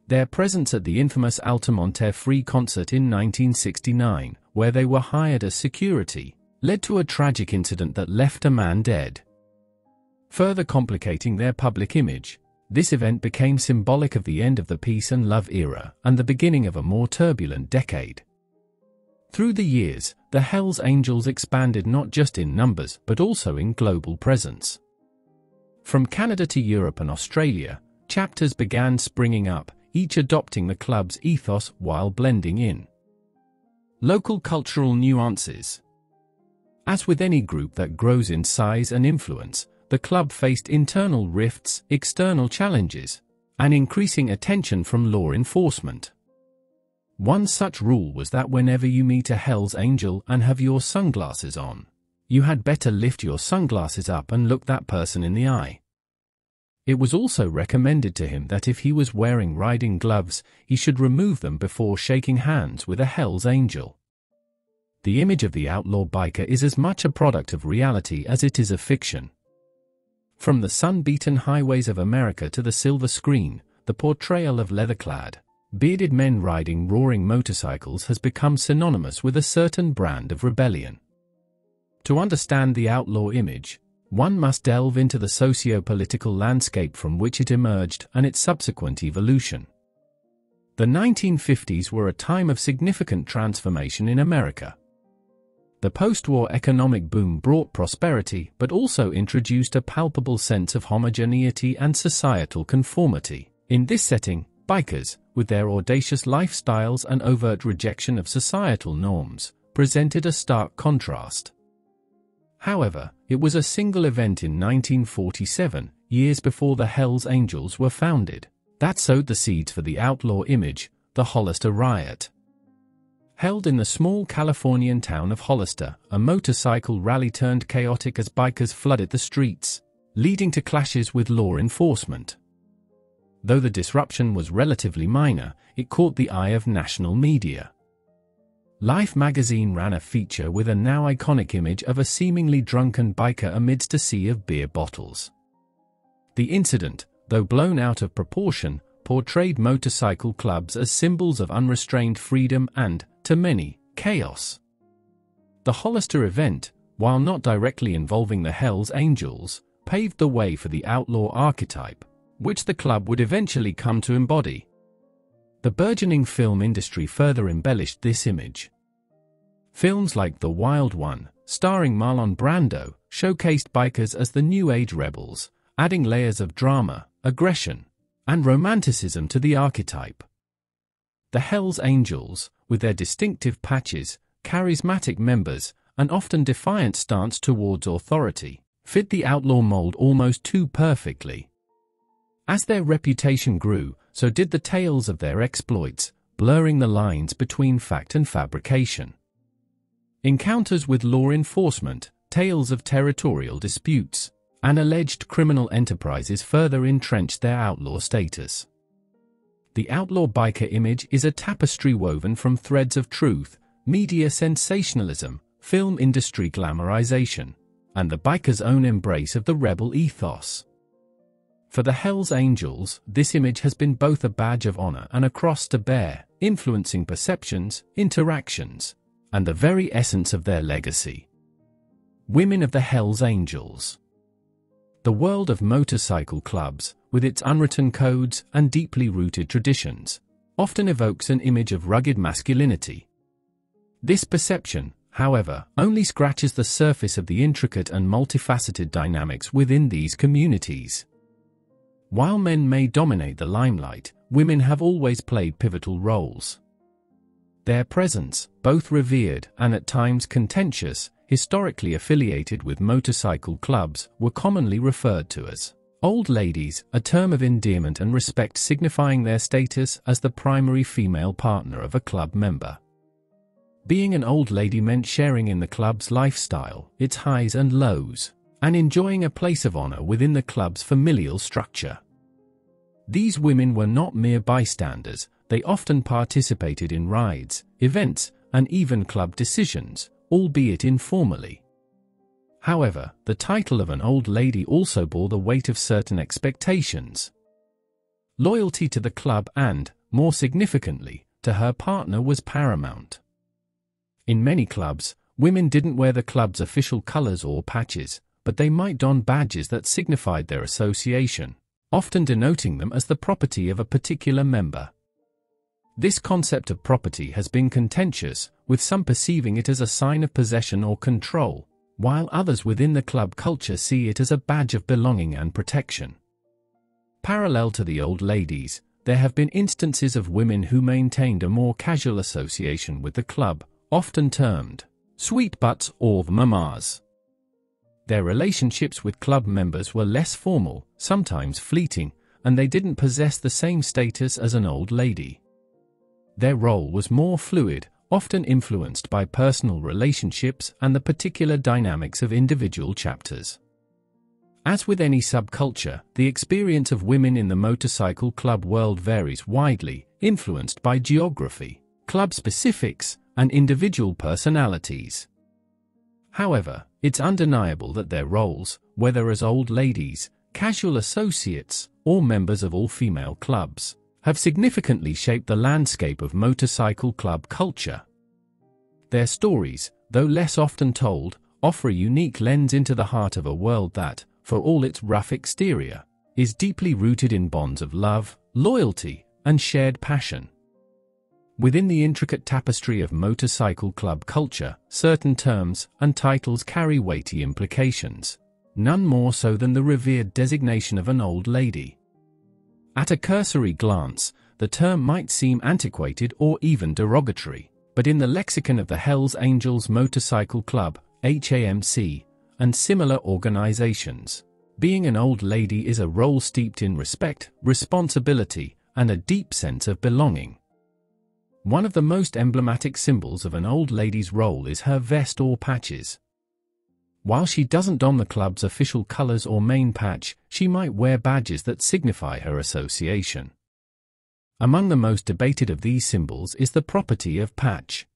Their presence at the infamous Altamont Free concert in 1969, where they were hired as security, led to a tragic incident that left a man dead. Further complicating their public image, This event became symbolic of the end of the peace and love era and the beginning of a more turbulent decade. Through the years, the Hells Angels expanded not just in numbers but also in global presence. From Canada to Europe and Australia, chapters began springing up, each adopting the club's ethos while blending in. Local cultural nuances. As with any group that grows in size and influence, the club faced internal rifts, external challenges, and increasing attention from law enforcement. One such rule was that whenever you meet a Hell's Angel and have your sunglasses on, you had better lift your sunglasses up and look that person in the eye. It was also recommended to him that if he was wearing riding gloves, he should remove them before shaking hands with a Hell's Angel. The image of the outlaw biker is as much a product of reality as it is a fiction. From the sun-beaten highways of America to the silver screen, the portrayal of leather-clad, bearded men riding roaring motorcycles has become synonymous with a certain brand of rebellion. To understand the outlaw image, one must delve into the socio-political landscape from which it emerged and its subsequent evolution. The 1950s were a time of significant transformation in America. The post-war economic boom brought prosperity but also introduced a palpable sense of homogeneity and societal conformity. In this setting, bikers, with their audacious lifestyles and overt rejection of societal norms, presented a stark contrast. However, it was a single event in 1947, years before the Hells Angels were founded, that sowed the seeds for the outlaw image, the Hollister Riot. Held in the small Californian town of Hollister, a motorcycle rally turned chaotic as bikers flooded the streets, leading to clashes with law enforcement. Though the disruption was relatively minor, it caught the eye of national media. Life magazine ran a feature with a now iconic image of a seemingly drunken biker amidst a sea of beer bottles. The incident, though blown out of proportion, portrayed motorcycle clubs as symbols of unrestrained freedom and, to many, chaos. The Hollister event, while not directly involving the Hells Angels, paved the way for the outlaw archetype, which the club would eventually come to embody. The burgeoning film industry further embellished this image. Films like The Wild One, starring Marlon Brando, showcased bikers as the new age rebels, adding layers of drama, aggression, and romanticism to the archetype. The Hells Angels, with their distinctive patches, charismatic members, and often defiant stance towards authority, fit the outlaw mold almost too perfectly. As their reputation grew, so did the tales of their exploits, blurring the lines between fact and fabrication. Encounters with law enforcement, tales of territorial disputes, and alleged criminal enterprises further entrenched their outlaw status. The outlaw biker image is a tapestry woven from threads of truth, media sensationalism, film industry glamorization, and the biker's own embrace of the rebel ethos. For the Hells Angels, this image has been both a badge of honor and a cross to bear, influencing perceptions, interactions, and the very essence of their legacy. Women of the Hells Angels The world of motorcycle clubs, with its unwritten codes and deeply rooted traditions, often evokes an image of rugged masculinity. This perception, however, only scratches the surface of the intricate and multifaceted dynamics within these communities. While men may dominate the limelight, women have always played pivotal roles. Their presence, both revered and at times contentious, historically affiliated with motorcycle clubs, were commonly referred to as old ladies, a term of endearment and respect signifying their status as the primary female partner of a club member. Being an old lady meant sharing in the club's lifestyle, its highs and lows, and enjoying a place of honor within the club's familial structure. These women were not mere bystanders, they often participated in rides, events, and even club decisions, albeit informally. However, the title of an old lady also bore the weight of certain expectations. Loyalty to the club and, more significantly, to her partner was paramount. In many clubs, women didn't wear the club's official colors or patches, but they might don badges that signified their association often denoting them as the property of a particular member. This concept of property has been contentious, with some perceiving it as a sign of possession or control, while others within the club culture see it as a badge of belonging and protection. Parallel to the old ladies, there have been instances of women who maintained a more casual association with the club, often termed sweet butts or the mamas. Their relationships with club members were less formal, sometimes fleeting, and they didn't possess the same status as an old lady. Their role was more fluid, often influenced by personal relationships and the particular dynamics of individual chapters. As with any subculture, the experience of women in the motorcycle club world varies widely, influenced by geography, club specifics, and individual personalities. However, it's undeniable that their roles, whether as old ladies, casual associates, or members of all-female clubs, have significantly shaped the landscape of motorcycle club culture. Their stories, though less often told, offer a unique lens into the heart of a world that, for all its rough exterior, is deeply rooted in bonds of love, loyalty, and shared passion. Within the intricate tapestry of motorcycle club culture, certain terms and titles carry weighty implications, none more so than the revered designation of an old lady. At a cursory glance, the term might seem antiquated or even derogatory, but in the lexicon of the Hells Angels Motorcycle Club, HAMC, and similar organizations, being an old lady is a role steeped in respect, responsibility, and a deep sense of belonging. One of the most emblematic symbols of an old lady's role is her vest or patches, while she doesn't don the club's official colors or main patch, she might wear badges that signify her association. Among the most debated of these symbols is the property of patch.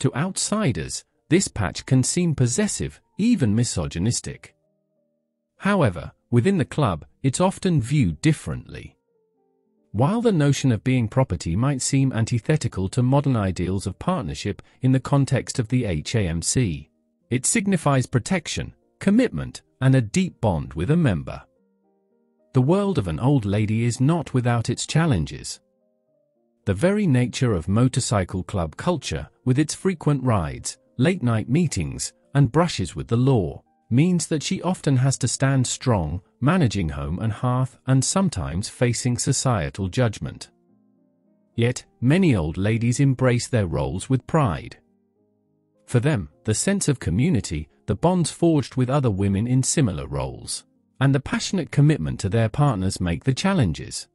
To outsiders, this patch can seem possessive, even misogynistic. However, within the club, it's often viewed differently. While the notion of being property might seem antithetical to modern ideals of partnership in the context of the HAMC, it signifies protection, commitment, and a deep bond with a member. The world of an old lady is not without its challenges. The very nature of motorcycle club culture, with its frequent rides, late-night meetings, and brushes with the law, means that she often has to stand strong, managing home and hearth and sometimes facing societal judgment. Yet, many old ladies embrace their roles with pride. For them, the sense of community, the bonds forged with other women in similar roles, and the passionate commitment to their partners make the challenges